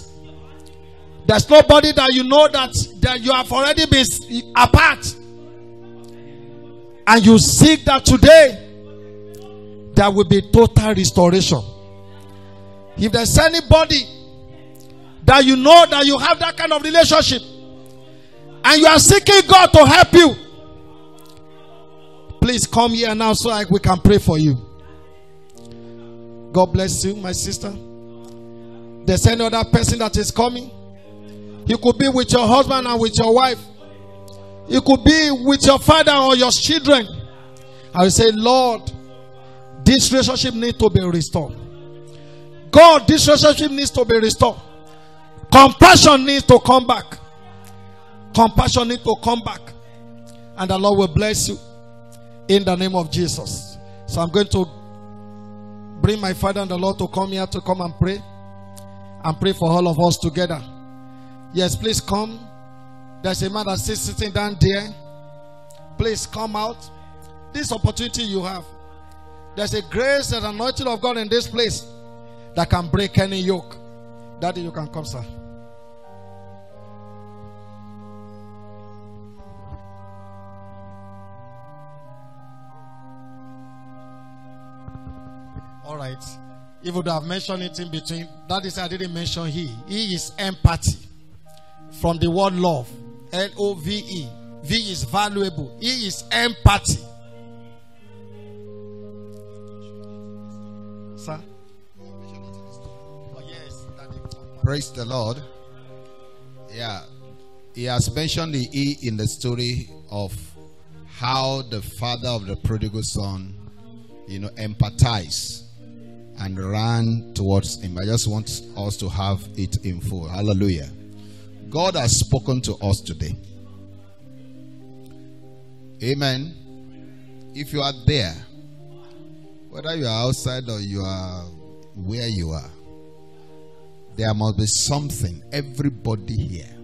there's nobody that you know that, that you have already been apart, and you seek that today, there will be total restoration. If there's anybody that you know that you have that kind of relationship and you are seeking God to help you, please come here now so I, we can pray for you. God bless you, my sister. There's any other person that is coming. You could be with your husband and with your wife. You could be with your father or your children. I will say, Lord, this relationship needs to be restored. God, this relationship needs to be restored. Compassion needs to come back. Compassion needs to come back. And the Lord will bless you in the name of Jesus. So I'm going to bring my father and the Lord to come here to come and pray. And pray for all of us together. Yes, please come. There's a man that's sitting down there. Please come out. This opportunity you have. There's a grace and anointing of God in this place that can break any yoke. Daddy, you can come, sir. All right. If would have mentioned it in between, that is, I didn't mention he. He is empathy from the word love. L O V E. V is valuable. E is empathy. Sir? Praise the Lord. Yeah. He has mentioned the E in the story of how the father of the prodigal son, you know, empathized and ran towards him. I just want us to have it in full. Hallelujah. God has spoken to us today. Amen. If you are there, whether you are outside or you are where you are, there must be something. Everybody here.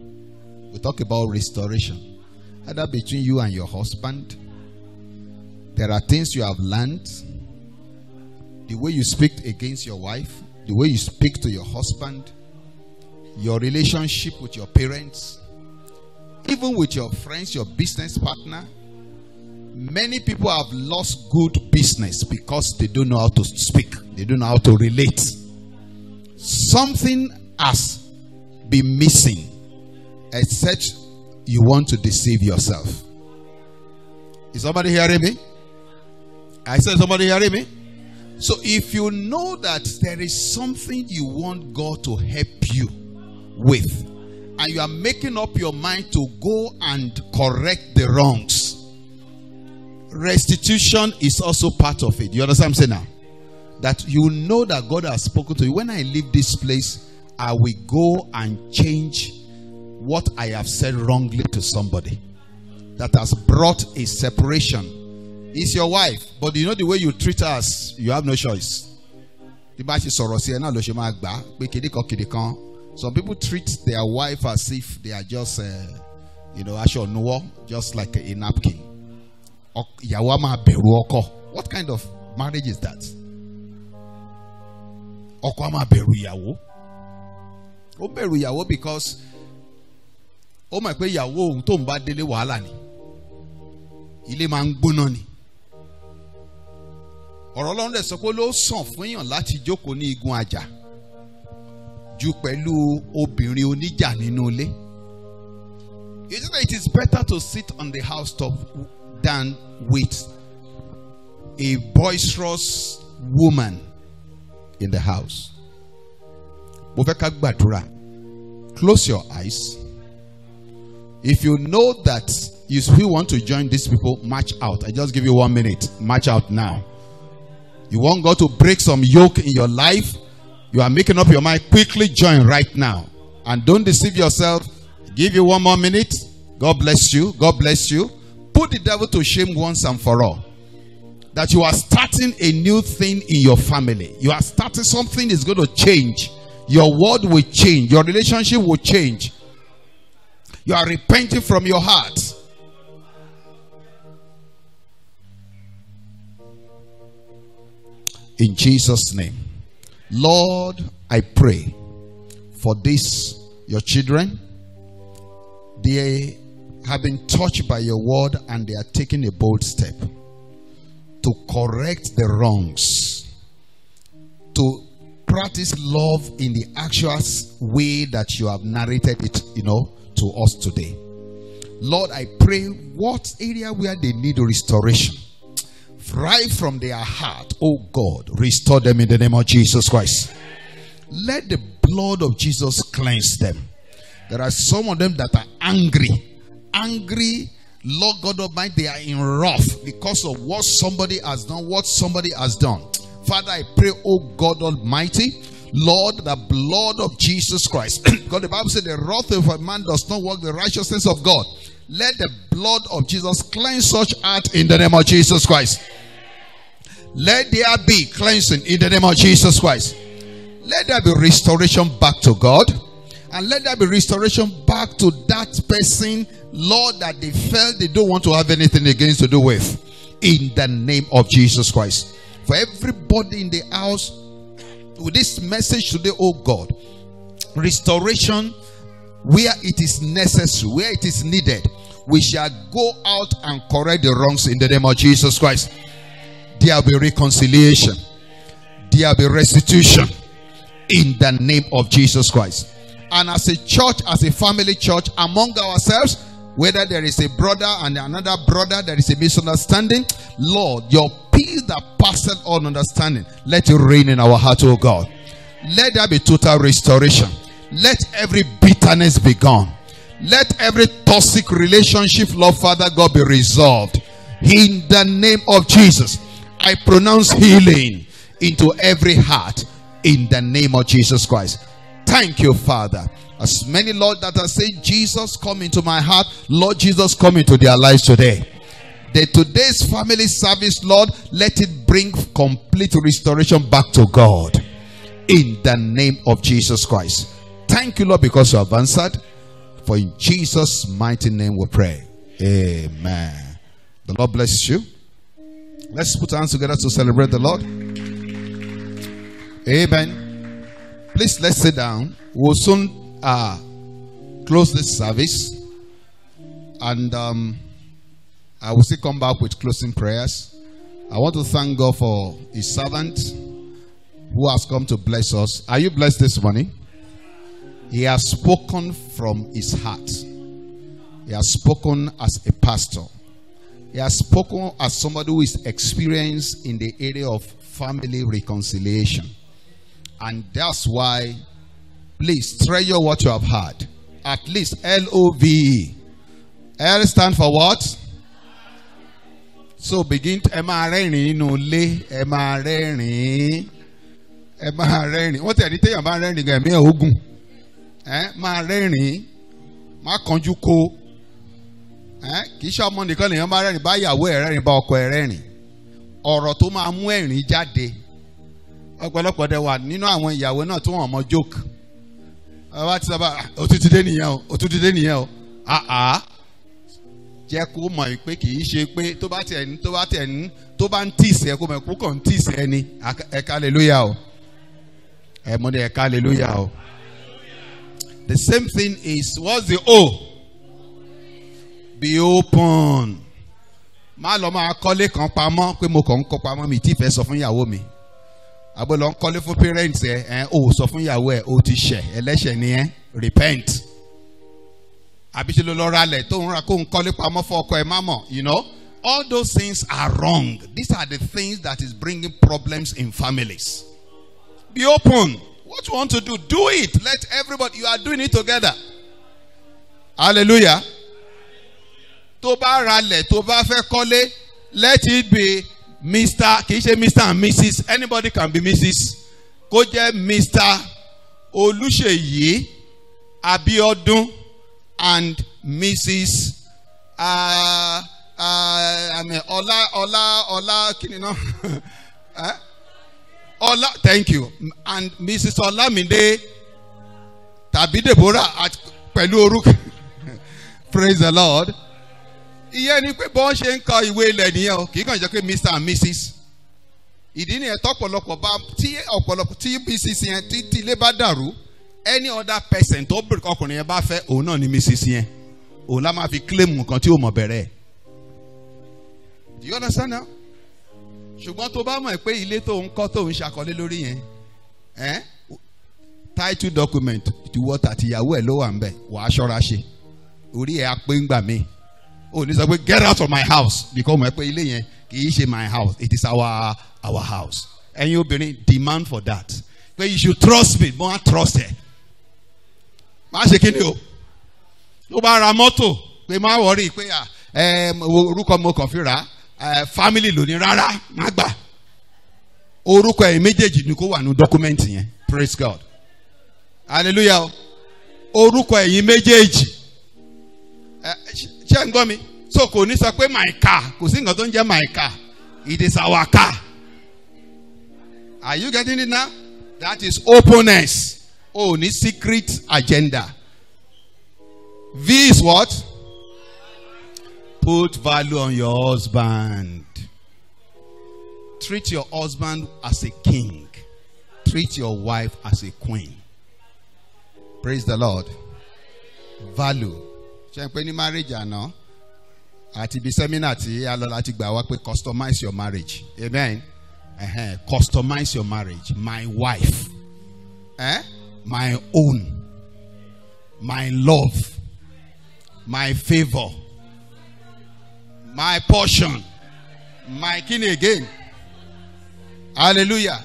We talk about restoration. either between you and your husband. There are things you have learned. The way you speak against your wife, the way you speak to your husband, your relationship with your parents, even with your friends, your business partner. Many people have lost good business because they don't know how to speak, they don't know how to relate. Something has been missing, except you want to deceive yourself. Is somebody hearing me? I said, somebody hearing me? So if you know that there is something you want God to help you with, and you are making up your mind to go and correct the wrongs, restitution is also part of it. You understand what I'm saying now? That you know that God has spoken to you. When I leave this place, I will go and change what I have said wrongly to somebody that has brought a separation. Is your wife, but you know the way you treat us, you have no choice. Some people treat their wife as if they are just, uh, you know, aṣọ ònuwọ́, just like a, napkin. What kind of marriage is that? Ọkọ máa bẹ̀rù ìyàwó. Ó bẹ̀rù ìyàwó because ó mọ̀ pé ìyàwó òun tó ń bá délé wàhálà ni. Ilé máa ń gbóná ni. Ọ̀rọ̀ Ọlọ́run dẹ̀ sọ pé ló sàn fún èèyàn láti jókòó ní igun àjà ju pẹ̀lú obìnrin oníjà nínú ilé. You know it is better to sit on the housetop than with a boisterous woman in the house. Mo fẹ́ ká gbàdúrà. Close your eyes. If you know that you still want to join these people, march out. I just give you one minute. March out now. You want God to break some yoke in your life? You are making up your mind. Quickly join right now. And don't deceive yourself. Give you one more minute. God bless you. God bless you. Put the devil to shame once and for all. That you are starting a new thing in your family. You are starting something is going to change. Your word will change. Your relationship will change. You are repenting from your heart. In Jesus' name. Lord, I pray for this, your children. They have been touched by your word and they are taking a bold step to correct the wrongs, to practice love in the actual way that you have narrated it, you know, to us today. Lord, I pray what area where they need restoration right from their heart, oh God, restore them in the name of Jesus Christ. Let the blood of Jesus cleanse them. There are some of them that are angry, angry. Lord God Almighty, they are in wrath because of what somebody has done, what somebody has done. Father, I pray, oh God Almighty, Lord, the blood of Jesus Christ. because the Bible said the wrath of a man does not work the righteousness of God. Let the blood of Jesus cleanse such heart in the name of Jesus Christ. Let there be cleansing in the name of Jesus Christ. Let there be restoration back to God. And let there be restoration back to that person, Lord, that they felt they don't want to have anything against to do with. In the name of Jesus Christ. For everybody in the house, with this message today, oh God, restoration where it is necessary, where it is needed, we shall go out and correct the wrongs in the name of Jesus Christ. There will be reconciliation, there will be restitution in the name of Jesus Christ. And as a church, as a family church, among ourselves, whether there is a brother and another brother, there is a misunderstanding, Lord, your peace that passes all understanding, let it reign in our heart, oh God. Let there be total restoration. Let every bitterness be gone. Let every toxic relationship, Lord Father God, be resolved. In the name of Jesus, I pronounce healing into every heart in the name of Jesus Christ. Thank you, Father. As many, Lord, that are saying, Jesus, come into my heart, Lord Jesus, come into their lives today. The today's family service, Lord, let it bring complete restoration back to God in the name of Jesus Christ. Thank you, Lord, because you have answered. For in Jesus' mighty name we pray. Amen. The Lord bless you. Let's put our hands together to celebrate the Lord. Amen. Please let's sit down. We'll soon uh, close this service. And um, I will still come back with closing prayers. I want to thank God for His servant who has come to bless us. Are you blessed this morning? He has spoken from his heart. He has spoken as a pastor. He has spoken as somebody who is experienced in the area of family reconciliation. And that's why, please treasure what you have heard. At least L O V E. L stand for what? So begin to máa rẹ́rìn nínú ilé ẹ máa rẹ́rìn ẹ máa rẹ́rìn wọ́n tẹ̀ ní téèyàn ẹ máa rẹ́rìn má kanjú kó. Ẹ kì í ṣe ọmọ nìkan lèèyàn bá rẹ́rìn bá ìyàwó ẹ̀ rẹ́rìn bá ọkọ ẹ̀ rẹ́rìn ọ̀rọ̀ tó máa mú ẹ̀rín jáde. Ọ̀pọ̀lọpọ̀ dẹ̀ wà nínú àwọn ìyàwó náà tó wọ́n mọ joke. Ọba ti sábà òtútù dé nìyẹn o òtútù dé nìyẹn o. Àá jẹ́ kó mọ̀ pé kì í ṣe pé tó bá tiẹ̀ ní tó bá tiẹ̀ ní tó bá ń tíìsì kó mọ̀ kó kàn ń tíìsì ni. Ẹ̀ka hallelujah o. Ẹ̀ mọ́ ní ẹ̀ka hallelujah o. The same thing is what's the O? Be open. Má lọ máa kọ́lé kan pamọ́ pé mo kàn ń kọ́ pamọ́ mi tí fẹ́ sọ fún ìyàwó mi. Àbọ̀ lọ ń kọ́lé fún parents ẹ̀ ẹ̀ o sọ fún ìyàwó ẹ̀ o ti ṣẹ̀ ẹlẹ́ṣẹ̀ ni ẹ̀ repent. Àbí ṣe ló lọ ralẹ̀ tó ń ra kó ń kọ́lé pamọ́ fún ọkọ ẹ̀ má mọ̀ you know. All those things are wrong. These are the things that is bringing problems in families. Be open. What you want to do, do it. Let everybody, you are doing it together. Hallelujah. Tó bá ralẹ̀, tó bá fẹ́ kọ́lé, let it be Mr. Kì í ṣe Mr. and Mrs. Anybody can be Mrs. Kó jẹ́ Mr. Olúṣèyí Abiodun and Mrs. Uh, uh, I mean, Ọlá Ọlá Ọlá kí ni náà? Ola, thank you. And Mrs. Olamide tàbí Deborah at pẹ̀lú orúkọ. Praise the Lord. Ìyẹn ni pé bọ́n ṣe ń kọ ìwé ilẹ̀ nìyẹn o, kì í kàn jẹ́ pé Mr. and Mrs. Ìdí nìyẹn tọ́pọ̀lọpọ̀ bá tí ọ̀pọ̀lọpọ̀ tí Mrs. yẹn tí tí ilé bá dàrú any other person tó bèrè ọkùnrin yẹn bá fẹ́ òun náà ni Mrs. yẹn. Òun lá máa fi claim nǹkan tí ó mọ̀ bẹ̀rẹ̀. Do you understand now? Ṣùgbọ́n tó bá mọ̀ pé ilé tó ń kọ́ tó ń ṣàkọlé lórí yẹn ẹ́ title document ìwọ tàtìyàwó ẹ̀ ló wà ń bẹ̀ wàá ṣọ́ra ṣe. Orí ẹ̀ á pé ń gbà mí. Ò ní sọ pé get out of my house because mọ̀ pé ilé yẹn kì í ṣe my house it is our our house. Ẹ̀yin obìnrin demand for that. Pé you should trust me mo á trust ẹ̀. Má ṣe kí ni o. Tó bá ra mọ́tò pé má wọrí pé orúkọ mo kàn fi rà á family lóní rárá má gbà. Orúkọ ẹ̀yin méjèèjì ni kó wà ní dọ́kúmẹ́ǹtì yẹn. Praise God. Hallelujah orúkọ ẹ̀yin méjèèjì. Ṣé ń gbọ́ mi? So kò ní sọ pé my car. Kò sí nǹkan tó ń jẹ́ my car. It is our car. Are you getting it now? That is openness. O oh, ní secret agenda. V is what. Put value on your husband. Treat your husband as a king. Treat your wife as a queen. Praise the Lord. Value. Ṣé n pé ní marriage àná àti ibi seminar tí a lọ láti gbà wá pé customize your marriage. Amen. Uh-huh. Customize your marriage. My wife. Eh? My own. My love. My favor my portion. My king again. Hallelujah.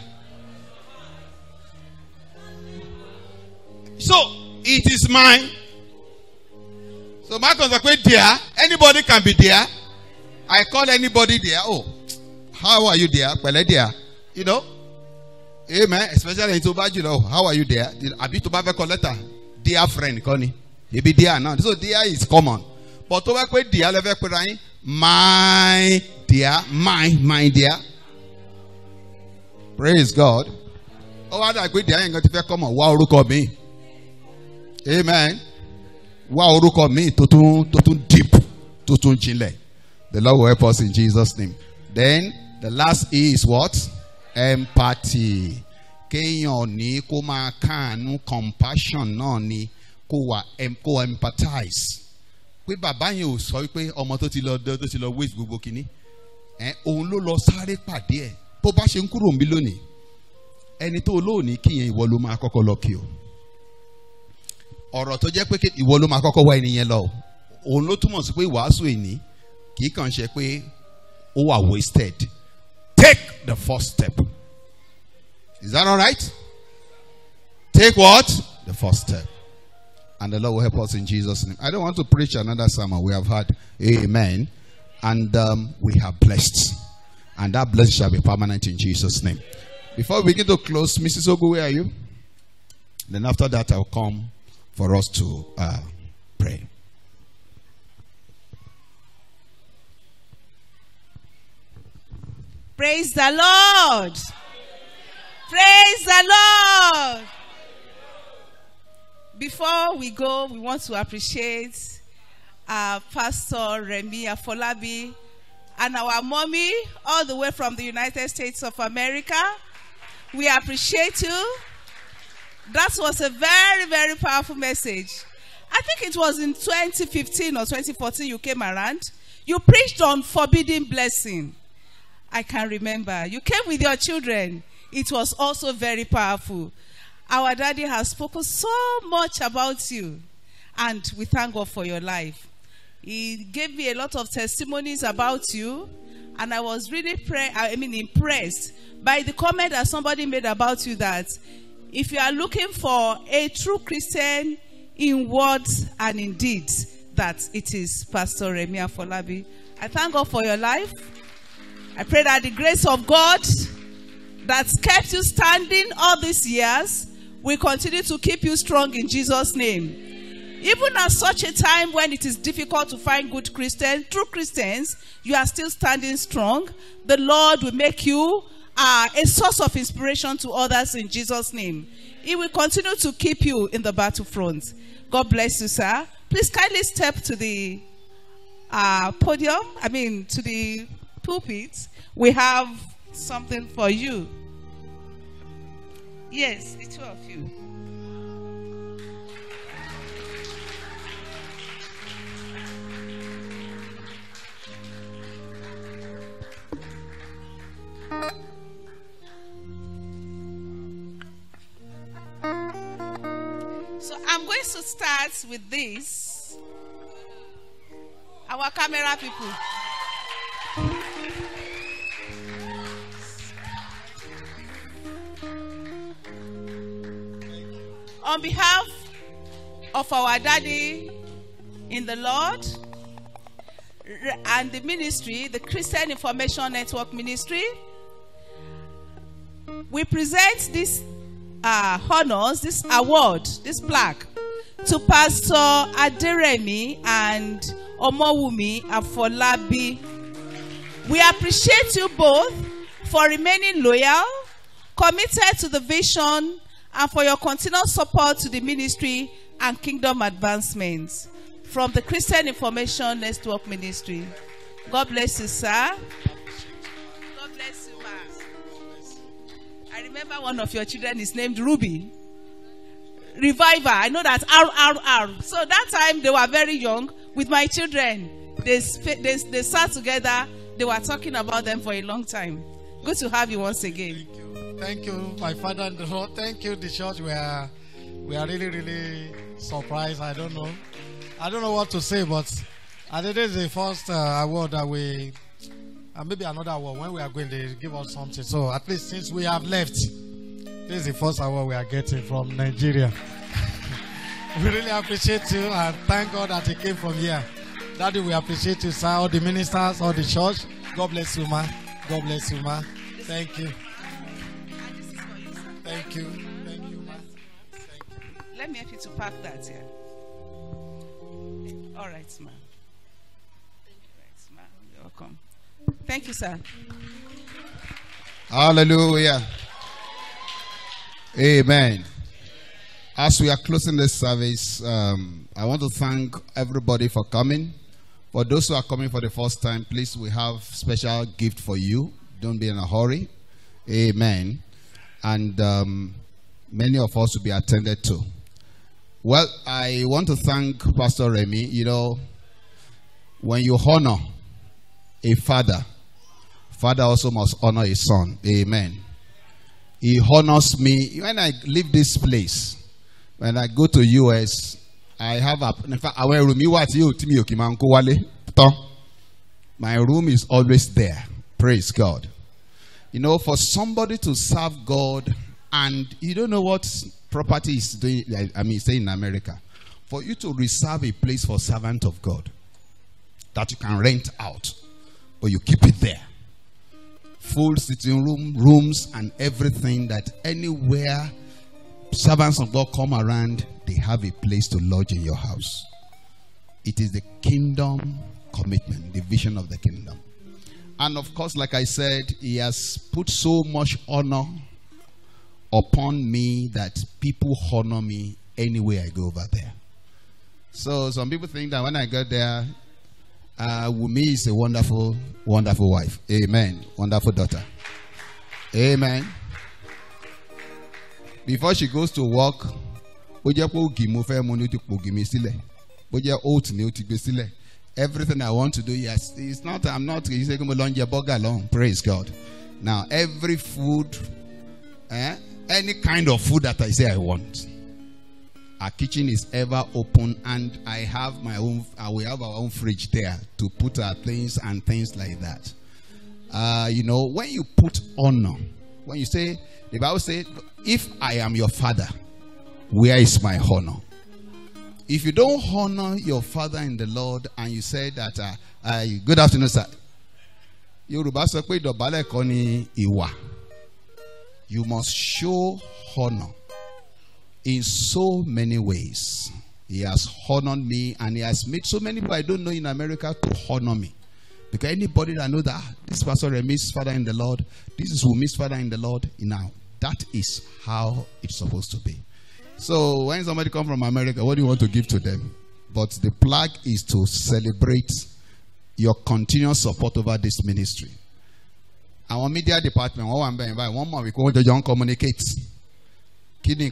So it is mine. So my pé dear anybody can be dear i call anybody dear oh how are you dear pẹ̀lẹ́ dear you know? Amen. Especially tó bá jùlọ how are you àbí tó bá fẹ́ kọ lẹ́tà? Dear friend kọ́ ni. Ebi dear náà. So dear is common. But tó bá pé dear lẹ́fẹ̀ẹ́ pera yín my dear my my dear praise God ó wá dà pé dear yẹn kan ti fẹ́ kọ́mọ̀ wá orúkọ mi amen wá orúkọ mi tó tún deep tó tún jinlẹ̀. The Lord will help us in Jesus' name. Then the last E is what? Empathy. Kéèyàn ní kó máa káàánú compassion náà ni kó wà empathize. Pé bàbá yẹn ò sọ pé ọmọ tó ti lọ tó ti lọ waste gbogbo kínní. Ẹ òun ló lọ sáré pàdé ẹ̀. Bó bá ṣe ń kúrò ń bí lónìí. Ẹni tó lóòní kíyẹn ìwọ ló máa kọ́kọ́ lọ kí o. Ọ̀rọ̀ tó jẹ́ pé ìwọ ló máa kọ́kọ́ wá ẹni yẹn lọ. Òun ló túmọ̀ sí pé wàásù èní kì í kàn ṣe pé ó wà wasted. Take the first step. Is that all right? Take what? The first step. And the Lord will help us in Jesus' name. I don't want to preach another sermon. We have had Amen. And um, we have blessed. And that blessing shall be permanent in Jesus' name. Before we begin to close, Mrs. Ogu, where are you? Then after that, I'll come for us to uh, pray. Praise the Lord. Praise the Lord. Before we go, we want to appreciate our Pastor Remy Afolabi and our mommy all the way from the United States of America. We appreciate you. That was a very, very powerful message. I think it was in 2015 or 2014 you came around. You preached on forbidden blessing. I can remember. You came with your children. It was also very powerful. Our daddy has spoken so much about you, and we thank God for your life. He gave me a lot of testimonies about you, and I was really pray, I mean impressed by the comment that somebody made about you that if you are looking for a true Christian in words and in deeds, that it is Pastor Remi Afolabi. I thank God for your life. I pray that the grace of God that's kept you standing all these years will continue to keep you strong in Jesus' name. Even at such a time when it is difficult to find good Christians, true Christians, you are still standing strong. The Lord will make you uh, a source of inspiration to others in Jesus' name. He will continue to keep you in the battlefront. God bless you, sir. Please kindly step to the uh, podium, I mean, to the pulpit. We have something for you. Yes, the two of you. So I'm going to start with this. Our camera people. On behalf of our daddy in the Lord and the ministry, the Christian Information Network Ministry, we present this uh, honors, this award, this plaque to Pastor Aderemi and Omowumi Afolabi. We appreciate you both for remaining loyal, committed to the vision, and for your continued support to the ministry and kingdom advancement from the Christian Information Network Ministry. God bless you, sir. God bless you, ma. I remember one of your children is named Ruby. Reviver. I know that. So that time they were very young with my children. They, they, they sat together. They were talking about them for a long time. Good to have you once again. Thank you, my father and the Lord. Thank you, the church. We are, we are really, really surprised. I don't know. I don't know what to say, but I think this is the first uh, award that we, and maybe another award when we are going to give us something. So at least since we have left, this is the first award we are getting from Nigeria. we really appreciate you and thank God that you came from here. Daddy, we appreciate you, sir. All the ministers, all the church. God bless you, ma. God bless you, ma. Thank you. Thank you. Thank you, ma. Thank you. Let me help you to pack that here. All right, ma'am. Right, ma'am. You're welcome. Thank you, sir. Hallelujah. Amen. As we are closing this service, um, I want to thank everybody for coming, For those who are coming for the first time, please, we have special gift for you. Don't be in a hurry. Amen. And um, many of us will be attended to. Well, I want to thank Pastor Remi. You know, when you honor a father, father also must honor his son. Amen. He honors me. When I leave this place, when I go to US, I have a, in fact, àwọn ẹrù mi wà tí yóò tí mi wálé. My room is always there. Praise God. You know, for somebody to serve God and you don't know what property is doing, I mean, say in America, for you to reserve a place for servant of God that you can rent out, but you keep it there. Full sitting room, rooms, and everything that anywhere servants of God come around, they have a place to lodge in your house. It is the kingdom commitment, the vision of the kingdom. And of course, like I said, he has put so much honor upon me that people honor me anywhere I go over there. So some people think that when I get there, uh, Wumi is a wonderful, wonderful wife. Amen. Wonderful daughter. Amen. Before she goes to work, mo ni ó ti sílẹ̀ oat ni ó ti gbé sílẹ̀ everything I want to do yes it's not I'm not lọ ń jẹ burger lọ́hùn praise God. Now every food eh, any kind of food that I say I want our kitchen is ever open and I have my own uh, we have our own fridge there to put our things and things like that. Uh, you know when you put honor when you say the Bible says if I am your father where is my honor? If you don't honor your father in the Lord and you say that, uh, uh, good afternoon, sir. Yorùbá sọ pé ìdọ̀bálẹ̀ ni ìwà. You must show honor in so many ways. He has honored me and he has made so many people I don't know in America to honor me. Because anybody that knows that this pastor Remi's father in the Lord, this is who Wumi's father in the Lord, now that is how it's supposed to be. So when somebody come from America, what do you want to give to them? But the plug is to celebrate your continuous support over this ministry. Our media department wọ́n wà ń bẹ̀rẹ̀ báyìí wọ́n mọ̀ wípé wọ́n jọjọ ń communicate. Kí ni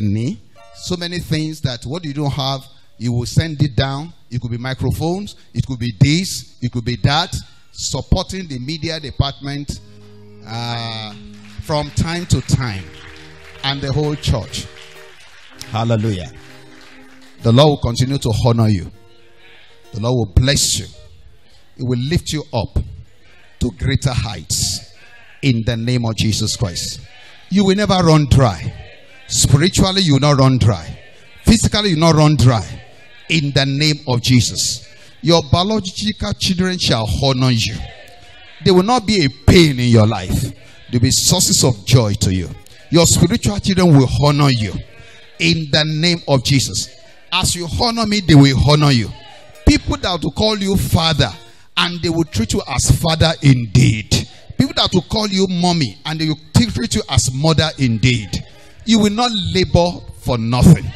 ní? So many things that what you don't have, you will send it down. It could be microphones, it could be this, it could be that. Supporting the media department uh, from time to time and the whole church. Hallelujah. The Lord will continue to honor you. The Lord will bless you. He will lift you up to greater heights in the name of Jesus Christ. You will never run dry. Spiritually, you will not run dry. Physically, you will not run dry. In the name of Jesus. Your biological children shall honor you. They will not be a pain in your life. They will be sources of joy to you. Your spiritual children will honor you in the name of Jesus. As you honor me, they will honor you. People that will call you father and they will treat you as father indeed. People that will call you mommy and they will treat you as mother indeed. You will not labor for nothing.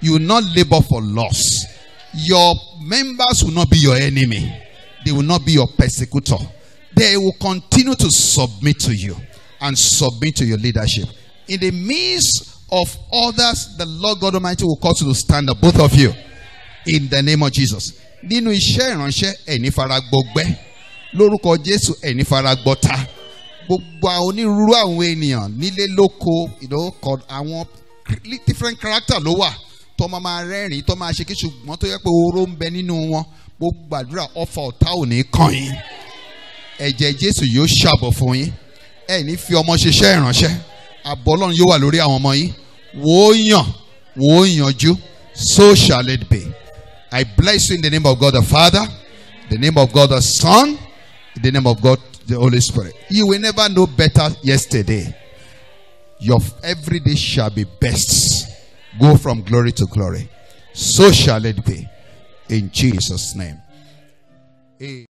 You will not labor for loss. Your members will not be your enemy. They will not be your persecutor. They will continue to submit to you and submit to your leadership in the midst of others, the Lord God Almighty will cause you to stand up, both of you, in the name of Jesus. Nínú iṣẹ́ ìránṣẹ́ ẹ̀ní fara gbọgbẹ́. Lórúkọ Jésù ẹ̀ní fara gbọ́ta. Gbogbo onírúurú àwọn ènìyàn nílé lóko àwọn different character ló wà. Tó máa máa rẹ́rìn-ín tó máa ṣe kí ṣùgbọ́n tó yẹ pé oró ń bẹ nínú wọn. Gbogbo àdúrà ọfà ọ̀tá ò ní kàn yín. Ẹ̀jẹ̀ Jésù yóò ṣàbọ̀ fún yín. Ẹ̀ fi ọmọ ṣiṣẹ́ ìránṣẹ́ àbọ̀ ọlọ́run yóò wà lórí àwọn ọmọ yín. Wò ó yàn wò ó yànjú so shall it be. I bless you in the name of God the Father the name of God the Son in the name of God the Holy Spirit. You will never know better yesterday. Your everyday shall be best. Go from glory to glory. So shall it be. In Jesus name. Amen.